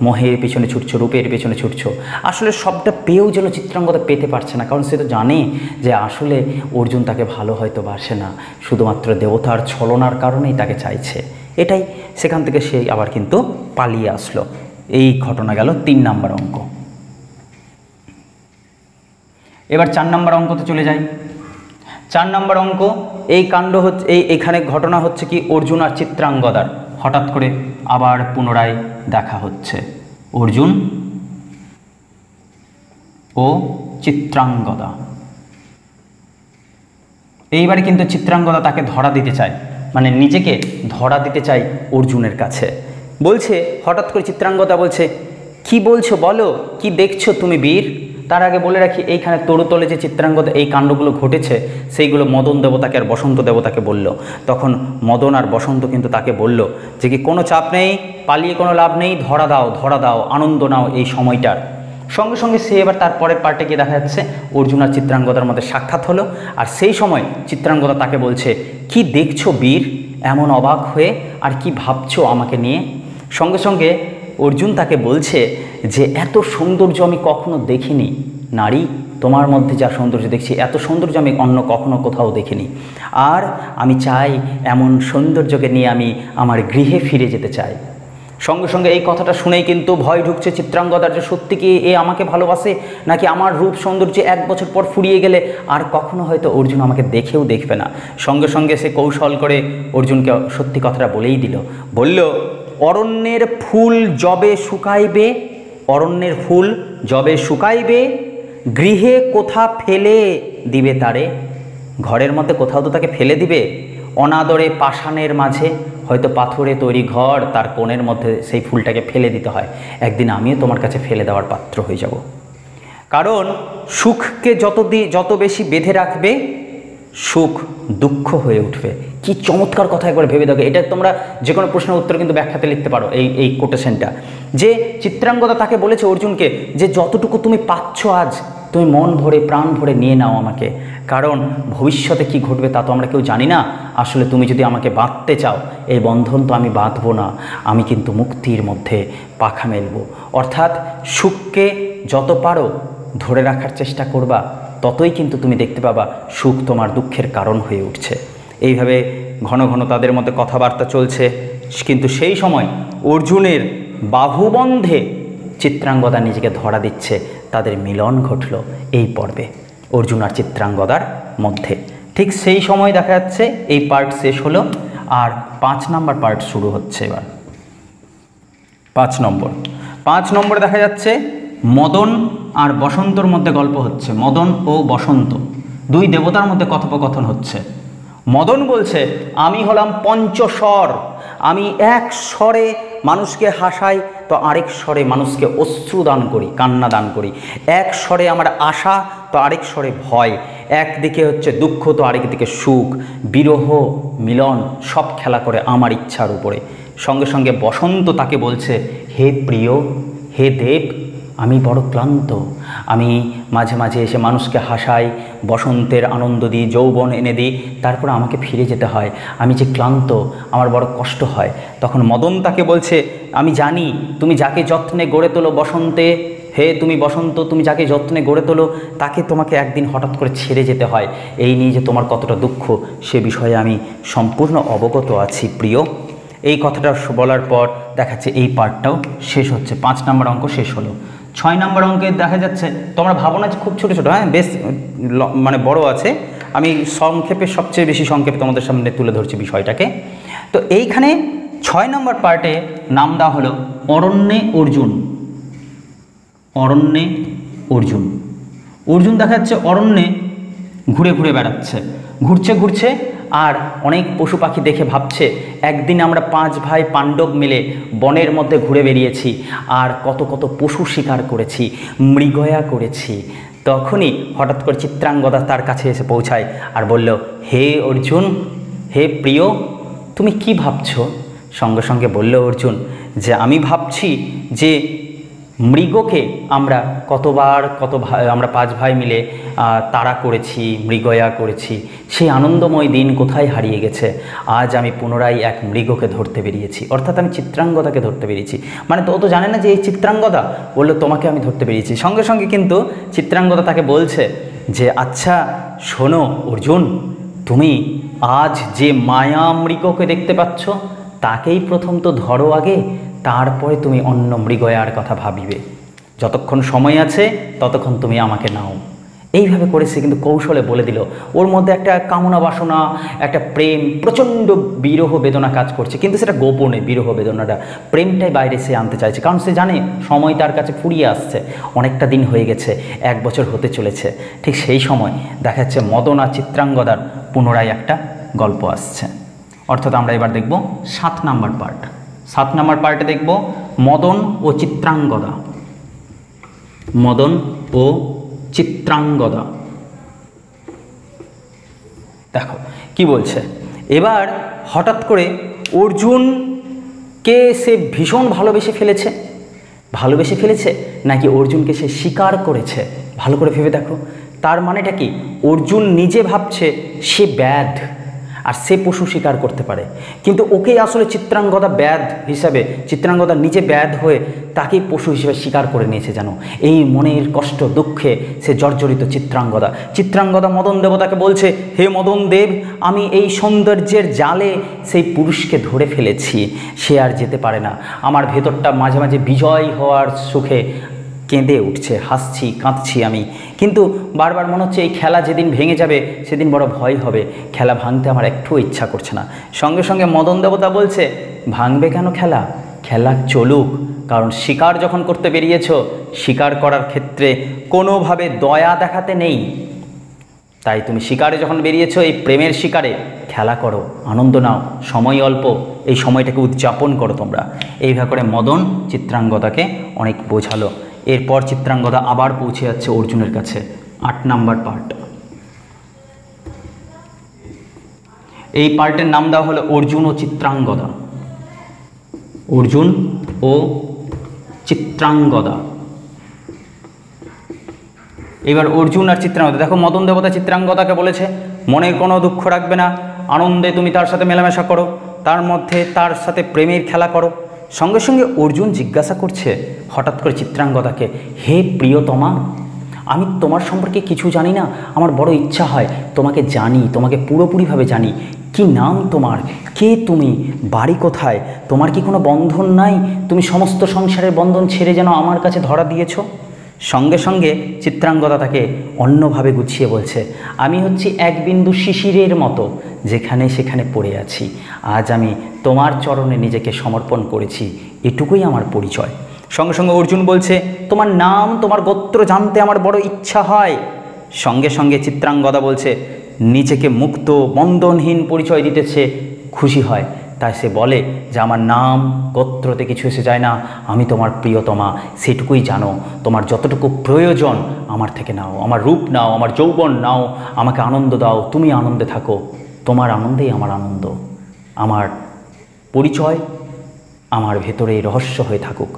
Speaker 1: মোহের পেছনে ছুটছো রূপের পেছনে ছুটছো আসলে সবটা পেয়েও যেন চিত্রাঙ্গতা পেতে পারছে না কারণ সে তো জানে যে আসলে অর্জুন তাকে ভালো হয়তো বাসে না শুধুমাত্র দেবতার ছলনার কারণেই তাকে চাইছে এটাই সেখান থেকে সে আবার কিন্তু পালিয়ে আসলো এই ঘটনা গেল তিন নাম্বার অঙ্ক এবার চার নাম্বার অঙ্কতে চলে যায় চার নম্বর অঙ্ক এই কাণ্ড হচ্ছে এই এখানে ঘটনা হচ্ছে কি অর্জুন আর চিত্রাঙ্গদার হঠাৎ করে আবার পুনরায় দেখা হচ্ছে অর্জুন ও চিত্রাঙ্গদা এইবারে কিন্তু চিত্রাঙ্গদা তাকে ধরা দিতে চায় মানে নিজেকে ধরা দিতে চায় অর্জুনের কাছে বলছে হঠাৎ করে চিত্রাঙ্গদা বলছে কি বলছো বলো কি দেখছো তুমি বীর তার আগে বলে রাখি এইখানে তরুতলে যে চিত্রাঙ্গদ এই কাণ্ডগুলো ঘটেছে সেইগুলো মদন দেবতাকে আর বসন্ত দেবতাকে বলল তখন মদন আর বসন্ত কিন্তু তাকে বলল যে কি কোনো চাপ নেই পালিয়ে কোনো লাভ নেই ধরা দাও ধরা দাও আনন্দ নাও এই সময়টার সঙ্গে সঙ্গে সে এবার তার পরের পার্টে গিয়ে দেখা যাচ্ছে অর্জুন আর চিত্রাঙ্গদার মধ্যে সাক্ষাৎ হলো আর সেই সময় চিত্রাঙ্গদা তাকে বলছে কি দেখছো বীর এমন অবাক হয়ে আর কি ভাবছো আমাকে নিয়ে সঙ্গে সঙ্গে অর্জুন তাকে বলছে যে এত সৌন্দর্য আমি কখনো দেখিনি নারী তোমার মধ্যে যা সৌন্দর্য দেখছি এত সৌন্দর্য আমি অন্য কখনো কোথাও দেখিনি আর আমি চাই এমন সৌন্দর্যকে নিয়ে আমি আমার গৃহে ফিরে যেতে চাই সঙ্গে সঙ্গে এই কথাটা শুনেই কিন্তু ভয় ঢুকছে চিত্রাঙ্গদার যে সত্যি কি এ আমাকে ভালোবাসে নাকি আমার রূপ সৌন্দর্য এক বছর পর ফুরিয়ে গেলে আর কখনো হয়তো অর্জুন আমাকে দেখেও দেখবে না সঙ্গে সঙ্গে সে কৌশল করে অর্জুনকে সত্যি কথাটা বলেই দিল বলল অরণ্যের ফুল জবে শুকাইবে অরণ্যের ফুল যবে শুকাইবে গৃহে কোথা ফেলে দিবে তারে ঘরের মধ্যে কোথাও তো তাকে ফেলে দিবে অনাদরে পাষাণের মাঝে হয়তো পাথরে তৈরি ঘর তার কোণের মধ্যে সেই ফুলটাকে ফেলে দিতে হয় একদিন আমিও তোমার কাছে ফেলে দেওয়ার পাত্র হয়ে যাব কারণ সুখকে যত যত বেশি বেঁধে রাখবে সুখ দুঃখ হয়ে উঠবে কি চমৎকার কথা একবার ভেবে দেখো এটা তোমরা যে কোনো প্রশ্নের উত্তর কিন্তু ব্যাখ্যাতে লিখতে পারো এই এই কোটেশনটা যে চিত্রাঙ্গদা তাকে বলেছে অর্জুনকে যে যতটুকু তুমি পাচ্ছ আজ তুমি মন ভরে প্রাণ ভরে নিয়ে নাও আমাকে কারণ ভবিষ্যতে কি ঘটবে তা তো আমরা কেউ জানি না আসলে তুমি যদি আমাকে বাঁধতে চাও এই বন্ধন তো আমি বাঁধবো না আমি কিন্তু মুক্তির মধ্যে পাখা মেলব অর্থাৎ সুখকে যত পারো ধরে রাখার চেষ্টা করবা ততই কিন্তু তুমি দেখতে পাবা সুখ তোমার দুঃখের কারণ হয়ে উঠছে এইভাবে ঘন ঘন তাদের মধ্যে কথাবার্তা চলছে কিন্তু সেই সময় অর্জুনের বাহুবন্ধে চিত্রাঙ্গদা নিজেকে ধরা দিচ্ছে তাদের মিলন ঘটল এই পর্বে অর্জুন আর চিত্রাঙ্গদার মধ্যে ঠিক সেই সময় দেখা যাচ্ছে এই পার্ট শেষ হলো আর পাঁচ নম্বর পার্ট শুরু হচ্ছে এবার পাঁচ নম্বর পাঁচ নম্বরে দেখা যাচ্ছে মদন আর বসন্তর মধ্যে গল্প হচ্ছে মদন ও বসন্ত দুই দেবতার মধ্যে কথোপকথন হচ্ছে মদন বলছে আমি হলাম পঞ্চস্বর আমি এক স্বরে মানুষকে হাসাই তো আরেক স্বরে মানুষকে অশ্রু দান করি কান্না দান করি এক স্বরে আমার আশা তো আরেক স্বরে ভয় একদিকে হচ্ছে দুঃখ তো আরেক দিকে সুখ বিরহ মিলন সব খেলা করে আমার ইচ্ছার উপরে সঙ্গে সঙ্গে বসন্ত তাকে বলছে হে প্রিয় হে দেব আমি বড় ক্লান্ত আমি মাঝে মাঝে এসে মানুষকে হাসাই বসন্তের আনন্দ দিই যৌবন এনে দিই তারপর আমাকে ফিরে যেতে হয় আমি যে ক্লান্ত আমার বড় কষ্ট হয় তখন মদন তাকে বলছে আমি জানি তুমি যাকে যত্নে গড়ে তোলো বসন্তে হে তুমি বসন্ত তুমি যাকে যত্নে গড়ে তোলো তাকে তোমাকে একদিন হঠাৎ করে ছেড়ে যেতে হয় এই নিয়ে যে তোমার কতটা দুঃখ সে বিষয়ে আমি সম্পূর্ণ অবগত আছি প্রিয় এই কথাটা বলার পর দেখাচ্ছে এই পার্টটাও শেষ হচ্ছে পাঁচ নম্বর অঙ্ক শেষ হলো ছয় নম্বর অঙ্কে দেখা যাচ্ছে তোমার ভাবনা না খুব ছোটো ছোটো হ্যাঁ বেশ মানে বড় আছে আমি সংক্ষেপে সবচেয়ে বেশি সংক্ষেপ তোমাদের সামনে তুলে ধরছি বিষয়টাকে তো এইখানে ছয় নম্বর পার্টে নাম দেওয়া হলো অরণ্যে অর্জুন অরণ্যে অর্জুন অর্জুন দেখা যাচ্ছে অরণ্যে ঘুরে ঘুরে বেড়াচ্ছে ঘুরছে ঘুরছে আর অনেক পশু পাখি দেখে ভাবছে একদিন আমরা পাঁচ ভাই পাণ্ডব মিলে বনের মধ্যে ঘুরে বেরিয়েছি আর কত কত পশু শিকার করেছি মৃগয়া করেছি তখনই হঠাৎ করে চিত্রাঙ্গদা তার কাছে এসে পৌঁছায় আর বলল হে অর্জুন হে প্রিয় তুমি কি ভাবছ সঙ্গে সঙ্গে বলল অর্জুন যে আমি ভাবছি যে মৃগকে আমরা কতবার কত আমরা পাঁচ ভাই মিলে তারা করেছি মৃগয়া করেছি সেই আনন্দময় দিন কোথায় হারিয়ে গেছে আজ আমি পুনরায় এক মৃগকে ধরতে বেরিয়েছি অর্থাৎ আমি চিত্রাঙ্গদাকে ধরতে বেরিয়েছি মানে তো ও তো জানে না যে এই চিত্রাঙ্গদা বললো তোমাকে আমি ধরতে বেরিয়েছি সঙ্গে সঙ্গে কিন্তু চিত্রাঙ্গদা তাকে বলছে যে আচ্ছা শোনো অর্জুন তুমি আজ যে মায়া মৃগকে দেখতে পাচ্ছ তাকেই প্রথম তো ধরো আগে তারপরে তুমি অন্য মৃগয়ার কথা ভাবিবে যতক্ষণ সময় আছে ততক্ষণ তুমি আমাকে নাও এইভাবে করে সে কিন্তু কৌশলে বলে দিল ওর মধ্যে একটা কামনা বাসনা একটা প্রেম প্রচণ্ড বিরহ বেদনা কাজ করছে কিন্তু সেটা গোপনে বিরহ বেদনাটা প্রেমটাই বাইরে সে আনতে চাইছে কারণ সে জানে সময় তার কাছে ফুরিয়ে আসছে অনেকটা দিন হয়ে গেছে এক বছর হতে চলেছে ঠিক সেই সময় দেখা যাচ্ছে মদনা চিত্রাঙ্গদার পুনরায় একটা গল্প আসছে অর্থাৎ আমরা এবার দেখব সাত নাম্বার পার্ট সাত নম্বর পার্টে দেখব মদন ও চিত্রাঙ্গদা মদন ও চিত্রাঙ্গদা দেখো কি বলছে এবার হঠাৎ করে অর্জুনকে সে ভীষণ ভালোবেসে ফেলেছে ভালোবেসে ফেলেছে নাকি অর্জুনকে সে স্বীকার করেছে ভালো করে ভেবে দেখো তার মানেটা কি অর্জুন নিজে ভাবছে সে ব্যাধ আর সে পশু শিকার করতে পারে কিন্তু ওকেই আসলে চিত্রাঙ্গদা ব্যাধ হিসাবে চিত্রাঙ্গদা নিজে ব্যাধ হয়ে তাকে পশু হিসেবে শিকার করে নিয়েছে যেন এই মনের কষ্ট দুঃখে সে জর্জরিত চিত্রাঙ্গদা চিত্রাঙ্গদা মদন দেবতাকে বলছে হে মদন দেব আমি এই সৌন্দর্যের জালে সেই পুরুষকে ধরে ফেলেছি সে আর যেতে পারে না আমার ভেতরটা মাঝে মাঝে বিজয় হওয়ার সুখে কেঁদে উঠছে হাসছি কাঁদছি আমি কিন্তু বারবার মনে হচ্ছে এই খেলা যেদিন ভেঙে যাবে সেদিন বড় ভয় হবে খেলা ভাঙতে আমার একটু ইচ্ছা করছে না সঙ্গে সঙ্গে মদন দেবতা বলছে ভাঙবে কেন খেলা খেলা চলুক কারণ শিকার যখন করতে বেরিয়েছ শিকার করার ক্ষেত্রে কোনোভাবে দয়া দেখাতে নেই তাই তুমি শিকারে যখন বেরিয়েছ এই প্রেমের শিকারে খেলা করো আনন্দ নাও সময় অল্প এই সময়টাকে উদযাপন করো তোমরা এইভাবে করে মদন চিত্রাঙ্গতাকে অনেক বোঝালো এরপর চিত্রাঙ্গদা আবার পৌঁছে যাচ্ছে অর্জুনের কাছে আট নাম্বার পার্ট এই পার্টের নাম দেওয়া হলো অর্জুন ও চিত্রাঙ্গদা অর্জুন ও চিত্রাঙ্গদা এবার অর্জুন আর চিত্রাঙ্গদা দেখো মদন দেবতা চিত্রাঙ্গদাকে বলেছে মনের কোনো দুঃখ রাখবে না আনন্দে তুমি তার সাথে মেলামেশা করো তার মধ্যে তার সাথে প্রেমের খেলা করো সঙ্গে সঙ্গে অর্জুন জিজ্ঞাসা করছে হঠাৎ করে চিত্রাঙ্গদাকে হে প্রিয়তমা আমি তোমার সম্পর্কে কিছু জানি না আমার বড় ইচ্ছা হয় তোমাকে জানি তোমাকে পুরোপুরিভাবে জানি কি নাম তোমার কে তুমি বাড়ি কোথায় তোমার কি কোনো বন্ধন নাই তুমি সমস্ত সংসারের বন্ধন ছেড়ে যেন আমার কাছে ধরা দিয়েছো সঙ্গে সঙ্গে চিত্রাঙ্গদা তাকে অন্যভাবে গুছিয়ে বলছে আমি হচ্ছি এক বিন্দু শিশিরের মতো যেখানে সেখানে পড়ে আছি আজ আমি তোমার চরণে নিজেকে সমর্পণ করেছি এটুকুই আমার পরিচয় সঙ্গে সঙ্গে অর্জুন বলছে তোমার নাম তোমার গোত্র জানতে আমার বড় ইচ্ছা হয় সঙ্গে সঙ্গে চিত্রাঙ্গদা বলছে নিজেকে মুক্ত বন্ধনহীন পরিচয় দিতেছে খুশি হয় তাই সে বলে যে আমার নাম গোত্রতে কিছু এসে যায় না আমি তোমার প্রিয়তমা সেটুকুই জানো তোমার যতটুকু প্রয়োজন আমার থেকে নাও আমার রূপ নাও আমার যৌবন নাও আমাকে আনন্দ দাও তুমি আনন্দে থাকো তোমার আনন্দেই আমার আনন্দ আমার পরিচয় আমার ভেতরে রহস্য হয়ে থাকুক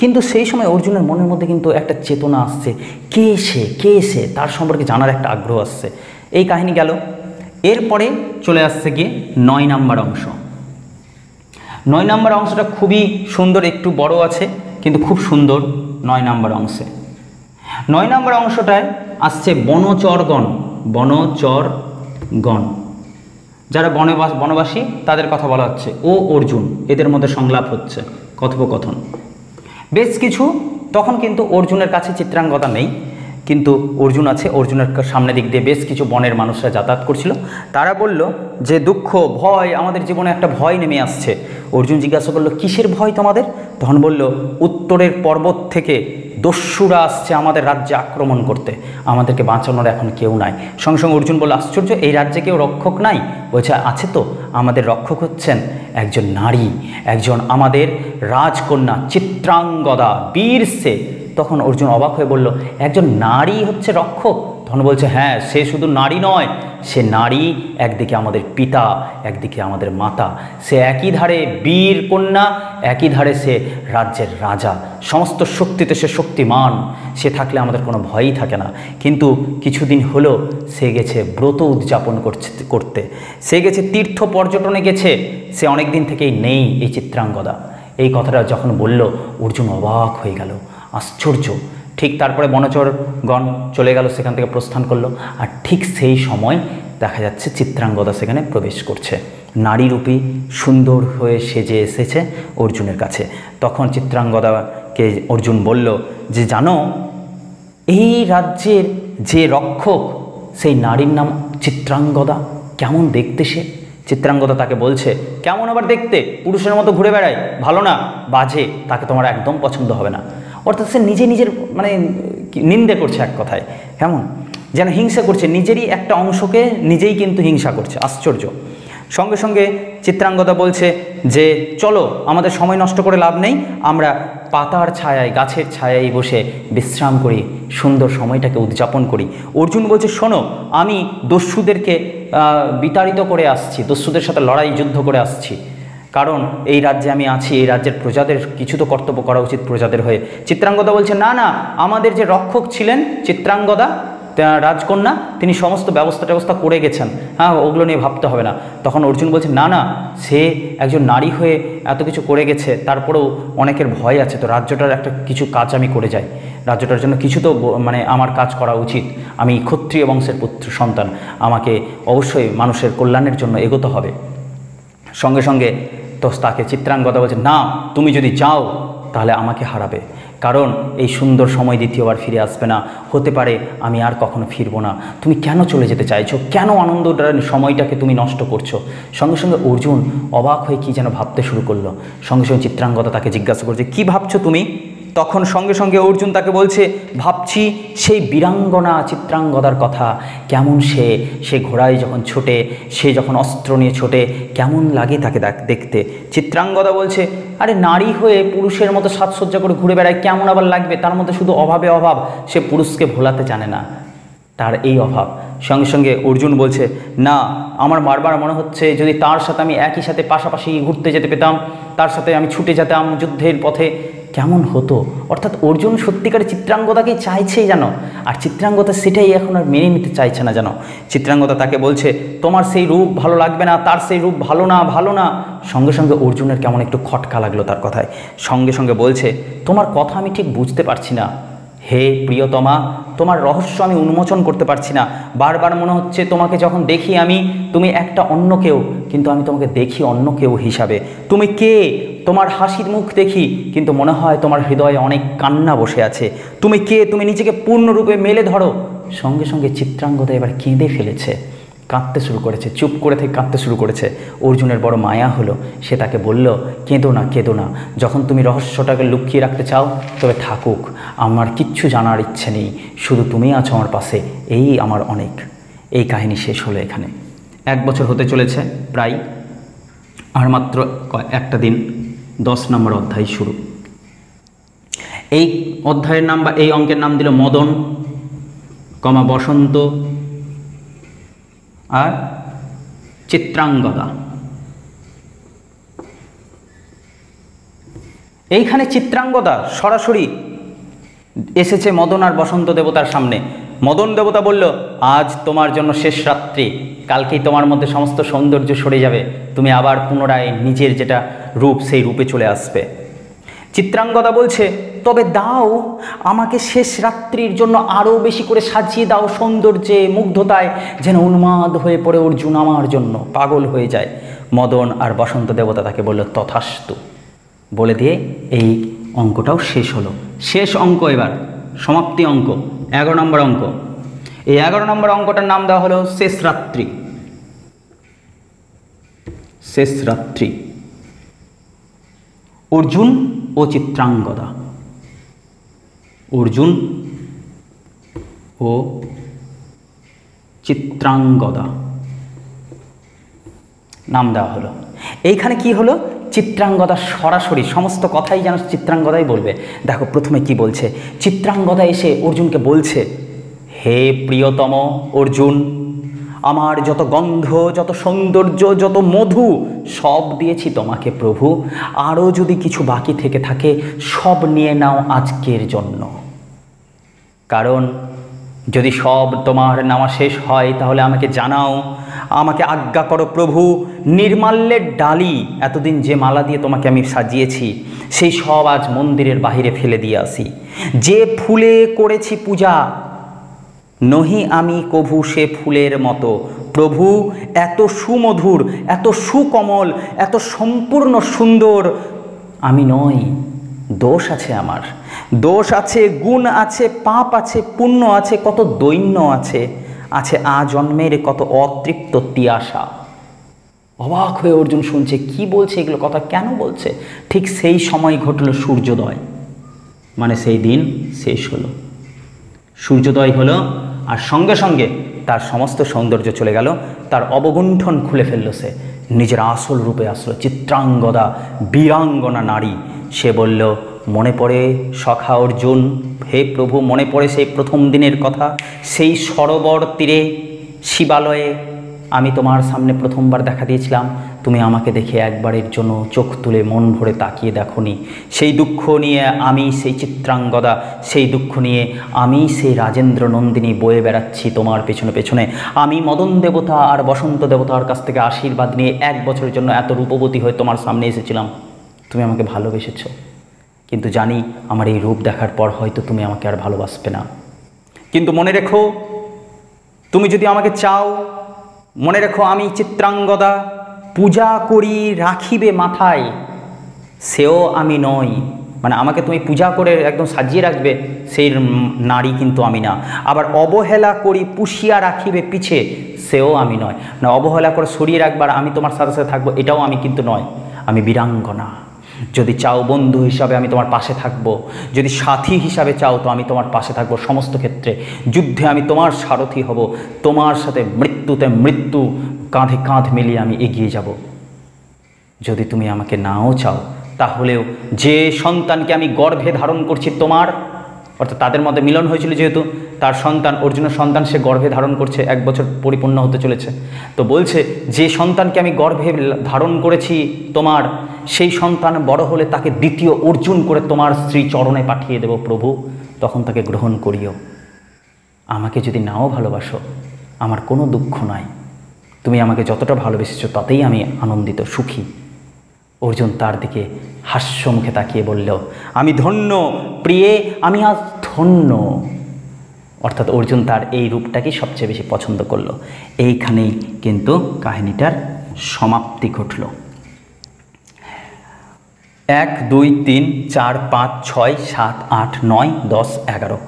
Speaker 1: কিন্তু সেই সময় অর্জুনের মনের মধ্যে কিন্তু একটা চেতনা আসছে কে সে কে সে তার সম্পর্কে জানার একটা আগ্রহ আসছে এই কাহিনী গেল এরপরে চলে আসছে গিয়ে নয় নাম্বার অংশ নয় নম্বর অংশটা খুবই সুন্দর একটু বড় আছে কিন্তু খুব সুন্দর নয় নম্বর অংশে নয় নম্বর অংশটায় আসছে বনচরগণ বনচরগণ যারা বনবাস বনবাসী তাদের কথা বলা হচ্ছে ও অর্জুন এদের মধ্যে সংলাপ হচ্ছে কথোপকথন বেশ কিছু তখন কিন্তু অর্জুনের কাছে চিত্রাঙ্গতা নেই কিন্তু অর্জুন আছে অর্জুনের সামনে দিক দিয়ে বেশ কিছু বনের মানুষরা যাতায়াত করছিল তারা বলল যে দুঃখ ভয় আমাদের জীবনে একটা ভয় নেমে আসছে অর্জুন জিজ্ঞাসা করলো কিসের ভয় তোমাদের তখন বলল উত্তরের পর্বত থেকে দস্যুরা আসছে আমাদের রাজ্যে আক্রমণ করতে আমাদেরকে বাঁচানোর এখন কেউ নাই সঙ্গে সঙ্গে অর্জুন বলল আশ্চর্য এই রাজ্যে কেউ রক্ষক নাই বলছে আছে তো আমাদের রক্ষক হচ্ছেন একজন নারী একজন আমাদের রাজকন্যা চিত্রাঙ্গদা বীর সে তখন অর্জুন অবাক হয়ে বলল একজন নারী হচ্ছে রক্ষক তখন বলছে হ্যাঁ সে শুধু নারী নয় সে নারী একদিকে আমাদের পিতা একদিকে আমাদের মাতা সে একই ধারে বীর কন্যা একই ধারে সে রাজ্যের রাজা সমস্ত শক্তিতে সে শক্তিমান সে থাকলে আমাদের কোনো ভয়ই থাকে না কিন্তু কিছুদিন হলো সে গেছে ব্রত উদযাপন করতে সে গেছে তীর্থ পর্যটনে গেছে সে অনেক দিন থেকেই নেই এই চিত্রাঙ্গদা এই কথাটা যখন বলল অর্জুন অবাক হয়ে গেল আশ্চর্য ঠিক তারপরে বনচরগণ চলে গেল সেখান থেকে প্রস্থান করলো আর ঠিক সেই সময় দেখা যাচ্ছে চিত্রাঙ্গদা সেখানে প্রবেশ করছে নারীরূপী সুন্দর হয়ে সেজে এসেছে অর্জুনের কাছে তখন চিত্রাঙ্গদাকে অর্জুন বলল যে জানো এই রাজ্যের যে রক্ষক সেই নারীর নাম চিত্রাঙ্গদা কেমন দেখতে সে চিত্রাঙ্গদা তাকে বলছে কেমন আবার দেখতে পুরুষের মতো ঘুরে বেড়ায় ভালো না বাজে তাকে তোমার একদম পছন্দ হবে না অর্থাৎ সে নিজে নিজের মানে নিন্দে করছে এক কথায় কেমন যেন হিংসা করছে নিজেরই একটা অংশকে নিজেই কিন্তু হিংসা করছে আশ্চর্য সঙ্গে সঙ্গে চিত্রাঙ্গদা বলছে যে চলো আমাদের সময় নষ্ট করে লাভ নেই আমরা পাতার ছায়ায় গাছের ছায়ায় বসে বিশ্রাম করি সুন্দর সময়টাকে উদযাপন করি অর্জুন বলছে শোনো আমি দস্যুদেরকে বিতাড়িত করে আসছি দস্যুদের সাথে লড়াই যুদ্ধ করে আসছি কারণ এই রাজ্যে আমি আছি এই রাজ্যের প্রজাদের কিছু তো কর্তব্য করা উচিত প্রজাদের হয়ে চিত্রাঙ্গদা বলছে না না আমাদের যে রক্ষক ছিলেন চিত্রাঙ্গদা রাজকন্যা তিনি সমস্ত ব্যবস্থা ব্যবস্থা করে গেছেন হ্যাঁ ওগুলো নিয়ে ভাবতে হবে না তখন অর্জুন বলছে না না সে একজন নারী হয়ে এত কিছু করে গেছে তারপরেও অনেকের ভয় আছে তো রাজ্যটার একটা কিছু কাজ আমি করে যাই রাজ্যটার জন্য কিছু তো মানে আমার কাজ করা উচিত আমি ক্ষত্রিয় বংশের পুত্র সন্তান আমাকে অবশ্যই মানুষের কল্যাণের জন্য এগোতে হবে সঙ্গে সঙ্গে তো তাকে চিত্রাঙ্গদা বলছে না তুমি যদি যাও তাহলে আমাকে হারাবে কারণ এই সুন্দর সময় দ্বিতীয়বার ফিরে আসবে না হতে পারে আমি আর কখনো ফিরবো না তুমি কেন চলে যেতে চাইছো কেন আনন্দ সময়টাকে তুমি নষ্ট করছো সঙ্গে সঙ্গে অর্জুন অবাক হয়ে কি যেন ভাবতে শুরু করলো সঙ্গে সঙ্গে চিত্রাঙ্গদা তাকে জিজ্ঞাসা করছে কি ভাবছো তুমি তখন সঙ্গে সঙ্গে অর্জুন তাকে বলছে ভাবছি সেই বীরাঙ্গনা চিত্রাঙ্গদার কথা কেমন সে সে ঘোড়ায় যখন ছোটে সে যখন অস্ত্র নিয়ে ছোটে কেমন লাগে তাকে দেখতে চিত্রাঙ্গদা বলছে আরে নারী হয়ে পুরুষের মতো সাজসজ্জা করে ঘুরে বেড়ায় কেমন আবার লাগবে তার মধ্যে শুধু অভাবে অভাব সে পুরুষকে ভোলাতে জানে না তার এই অভাব সঙ্গে সঙ্গে অর্জুন বলছে না আমার বারবার মনে হচ্ছে যদি তার সাথে আমি একই সাথে পাশাপাশি ঘুরতে যেতে পেতাম তার সাথে আমি ছুটে যেতাম যুদ্ধের পথে কেমন হতো অর্থাৎ অর্জুন সত্যিকারের চিত্রাঙ্গদাকেই চাইছেই যেন আর চিত্রাঙ্গতা সেটাই এখন আর মেনে নিতে চাইছে না যেন চিত্রাঙ্গতা তাকে বলছে তোমার সেই রূপ ভালো লাগবে না তার সেই রূপ ভালো না ভালো না সঙ্গে সঙ্গে অর্জুনের কেমন একটু খটকা লাগলো তার কথায় সঙ্গে সঙ্গে বলছে তোমার কথা আমি ঠিক বুঝতে পারছি না হে প্রিয়তমা তোমার রহস্য আমি উন্মোচন করতে পারছি না বারবার মনে হচ্ছে তোমাকে যখন দেখি আমি তুমি একটা অন্য কেউ কিন্তু আমি তোমাকে দেখি অন্য কেউ হিসাবে তুমি কে তোমার হাসির মুখ দেখি কিন্তু মনে হয় তোমার হৃদয়ে অনেক কান্না বসে আছে তুমি কে তুমি নিজেকে পূর্ণরূপে মেলে ধরো সঙ্গে সঙ্গে চিত্রাঙ্গতা এবার কেঁদে ফেলেছে কাঁদতে শুরু করেছে চুপ করে থেকে কাঁদতে শুরু করেছে অর্জুনের বড় মায়া হলো সে তাকে বলল কেঁদো না কেঁদো না যখন তুমি রহস্যটাকে লুকিয়ে রাখতে চাও তবে থাকুক আমার কিচ্ছু জানার ইচ্ছে নেই শুধু তুমি আছো আমার পাশে এই আমার অনেক এই কাহিনী শেষ হলো এখানে এক বছর হতে চলেছে প্রায় আর মাত্র একটা দিন দশ নম্বর অধ্যায় শুরু এই অধ্যায়ের নাম বা এই অঙ্কের নাম দিল মদন কমা বসন্ত আর চিত্রাঙ্গদা এইখানে চিত্রাঙ্গদা সরাসরি এসেছে মদন আর বসন্ত দেবতার সামনে মদন দেবতা বলল আজ তোমার জন্য শেষ রাত্রি কালকেই তোমার মধ্যে সমস্ত সৌন্দর্য সরে যাবে তুমি আবার পুনরায় নিজের যেটা রূপ সেই রূপে চলে আসবে চিত্রাঙ্গদা বলছে তবে দাও আমাকে শেষ রাত্রির জন্য আরও বেশি করে সাজিয়ে দাও সৌন্দর্যে মুগ্ধতায় যেন উন্মাদ হয়ে পড়ে অর্জুন আমার জন্য পাগল হয়ে যায় মদন আর বসন্ত দেবতা তাকে বলল তথাস্তু বলে দিয়ে এই অঙ্কটাও শেষ হলো শেষ অঙ্ক এবার সমাপ্তি অঙ্ক এগারো নম্বর অঙ্ক এই এগারো নম্বর অঙ্কটার নাম দেওয়া হলো শেষ রাত্রি শেষ রাত্রি অর্জুন ও চিত্রাঙ্গদা অর্জুন ও চিত্রাঙ্গদা নাম দেওয়া হলো এইখানে কি হলো চিত্রাঙ্গদা সরাসরি সমস্ত কথাই যেন চিত্রাঙ্গদাই বলবে দেখো প্রথমে কি বলছে চিত্রাঙ্গদা এসে অর্জুনকে বলছে হে প্রিয়তম অর্জুন আমার যত গন্ধ যত সৌন্দর্য যত মধু সব দিয়েছি তোমাকে প্রভু আরও যদি কিছু বাকি থেকে থাকে সব নিয়ে নাও আজকের জন্য কারণ যদি সব তোমার নেওয়া শেষ হয় তাহলে আমাকে জানাও আমাকে আজ্ঞা করো প্রভু নির্মাল্যের ডালি এতদিন যে মালা দিয়ে তোমাকে আমি সাজিয়েছি সেই সব আজ মন্দিরের বাহিরে ফেলে দিয়ে আসি যে ফুলে করেছি পূজা নহি আমি কভু সে ফুলের মতো প্রভু এত সুমধুর এত সুকমল এত সম্পূর্ণ সুন্দর আমি নই দোষ আছে আমার দোষ আছে গুণ আছে পাপ আছে পুণ্য আছে কত দৈন্য আছে আছে আজন্মের কত অতৃপ্ত তিয়াসা অবাক হয়ে অর্জুন শুনছে কি বলছে এগুলো কথা কেন বলছে ঠিক সেই সময় ঘটল সূর্যোদয় মানে সেই দিন শেষ হলো সূর্যোদয় হলো আর সঙ্গে সঙ্গে তার সমস্ত সৌন্দর্য চলে গেল তার অবগুণ্ঠন খুলে ফেলল সে নিজের আসল রূপে আসলো চিত্রাঙ্গদা বীরাঙ্গনা নারী সে বলল মনে পড়ে সখা অর্জুন হে প্রভু মনে পড়ে সেই প্রথম দিনের কথা সেই সরোবর তীরে শিবালয়ে আমি তোমার সামনে প্রথমবার দেখা দিয়েছিলাম তুমি আমাকে দেখে একবারের জন্য চোখ তুলে মন ভরে তাকিয়ে দেখো সেই দুঃখ নিয়ে আমি সেই চিত্রাঙ্গদা সেই দুঃখ নিয়ে আমি সেই রাজেন্দ্র নন্দিনী বয়ে বেড়াচ্ছি তোমার পেছনে পেছনে আমি মদন দেবতা আর বসন্ত দেবতার কাছ থেকে আশীর্বাদ নিয়ে এক বছরের জন্য এত রূপবতী হয়ে তোমার সামনে এসেছিলাম তুমি আমাকে ভালোবেসেছ কিন্তু জানি আমার এই রূপ দেখার পর হয়তো তুমি আমাকে আর ভালোবাসবে না কিন্তু মনে রেখো তুমি যদি আমাকে চাও মনে রেখো আমি চিত্রাঙ্গদা পূজা করি রাখিবে মাথায় সেও আমি নই মানে আমাকে তুমি পূজা করে একদম সাজিয়ে রাখবে সেই নারী কিন্তু আমি না আবার অবহেলা করি পুষিয়া রাখিবে পিছে সেও আমি নয় মানে অবহেলা করে সরিয়ে রাখবার আমি তোমার সাথে সাথে থাকবো এটাও আমি কিন্তু নয় আমি বীরাঙ্গনা যদি চাও বন্ধু হিসাবে আমি তোমার পাশে থাকব যদি সাথী হিসাবে চাও তো আমি তোমার পাশে থাকব সমস্ত ক্ষেত্রে যুদ্ধে আমি তোমার সারথি হব তোমার সাথে মৃত্যুতে মৃত্যু কাঁধে কাঁধ মিলিয়ে আমি এগিয়ে যাব যদি তুমি আমাকে নাও চাও তাহলেও যে সন্তানকে আমি গর্ভে ধারণ করছি তোমার অর্থাৎ তাদের মধ্যে মিলন হয়েছিল যেহেতু তার সন্তান অর্জুনের সন্তান সে গর্ভে ধারণ করছে এক বছর পরিপূর্ণ হতে চলেছে তো বলছে যে সন্তানকে আমি গর্ভে ধারণ করেছি তোমার সেই সন্তান বড় হলে তাকে দ্বিতীয় অর্জুন করে তোমার স্ত্রী চরণে পাঠিয়ে দেব প্রভু তখন তাকে গ্রহণ করিও আমাকে যদি নাও ভালোবাসো আমার কোনো দুঃখ নাই তুমি আমাকে যতটা ভালোবেসেছ তাতেই আমি আনন্দিত সুখী অর্জুন তার দিকে হাস্য মুখে তাকিয়ে বলল আমি ধন্য প্রিয়ে আমি আজ ধন্য অর্থাৎ অর্জুন তার এই রূপটাকে সবচেয়ে বেশি পছন্দ করল এইখানেই কিন্তু কাহিনীটার সমাপ্তি ঘটল এক দুই তিন চার পাঁচ ছয় সাত আট নয় দশ এগারো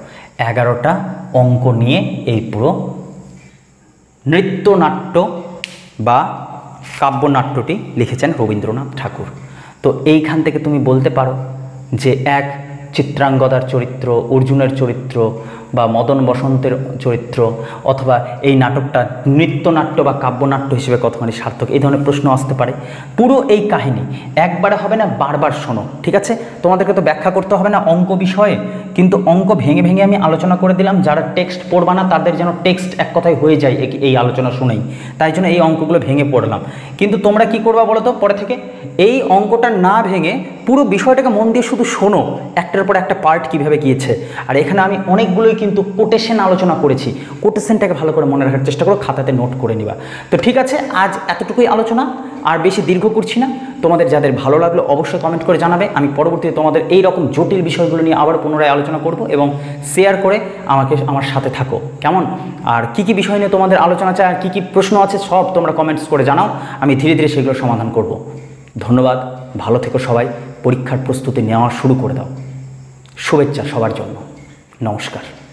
Speaker 1: এগারোটা অঙ্ক নিয়ে এই পুরো নৃত্যনাট্য বা কাব্যনাট্যটি লিখেছেন রবীন্দ্রনাথ ঠাকুর তো এইখান থেকে তুমি বলতে পারো যে এক চিত্রাঙ্গদার চরিত্র অর্জুনের চরিত্র বা মদন বসন্তের চরিত্র অথবা এই নাটকটা নৃত্যনাট্য বা কাব্যনাট্য হিসেবে কতখানি সার্থক এই ধরনের প্রশ্ন আসতে পারে পুরো এই কাহিনী একবারে হবে না বারবার শোনো ঠিক আছে তোমাদেরকে তো ব্যাখ্যা করতে হবে না অঙ্ক বিষয়ে কিন্তু অঙ্ক ভেঙে ভেঙে আমি আলোচনা করে দিলাম যারা টেক্সট পড়বা না তাদের যেন টেক্সট এক কথায় হয়ে যায় এই আলোচনা শুনেই তাই জন্য এই অঙ্কগুলো ভেঙে পড়লাম কিন্তু তোমরা কি করবা বলো তো পরে থেকে এই অঙ্কটা না ভেঙে পুরো বিষয়টাকে মন দিয়ে শুধু শোনো একটার পর একটা পার্ট কীভাবে গিয়েছে আর এখানে আমি অনেকগুলোই কিন্তু কোটেশন আলোচনা করেছি কোটেশনটাকে ভালো করে মনে রাখার চেষ্টা করো খাতাতে নোট করে নিবা তো ঠিক আছে আজ এতটুকুই আলোচনা আর বেশি দীর্ঘ করছি না তোমাদের যাদের ভালো লাগলো অবশ্যই কমেন্ট করে জানাবে আমি পরবর্তীতে তোমাদের এই রকম জটিল বিষয়গুলো নিয়ে আবার পুনরায় আলোচনা করব এবং শেয়ার করে আমাকে আমার সাথে থাকো কেমন আর কি কি বিষয় নিয়ে তোমাদের আলোচনা চায় আর কী কী প্রশ্ন আছে সব তোমরা কমেন্টস করে জানাও আমি ধীরে ধীরে সেগুলো সমাধান করব ধন্যবাদ ভালো থেকো সবাই পরীক্ষার প্রস্তুতি নেওয়া শুরু করে দাও শুভেচ্ছা সবার জন্য নমস্কার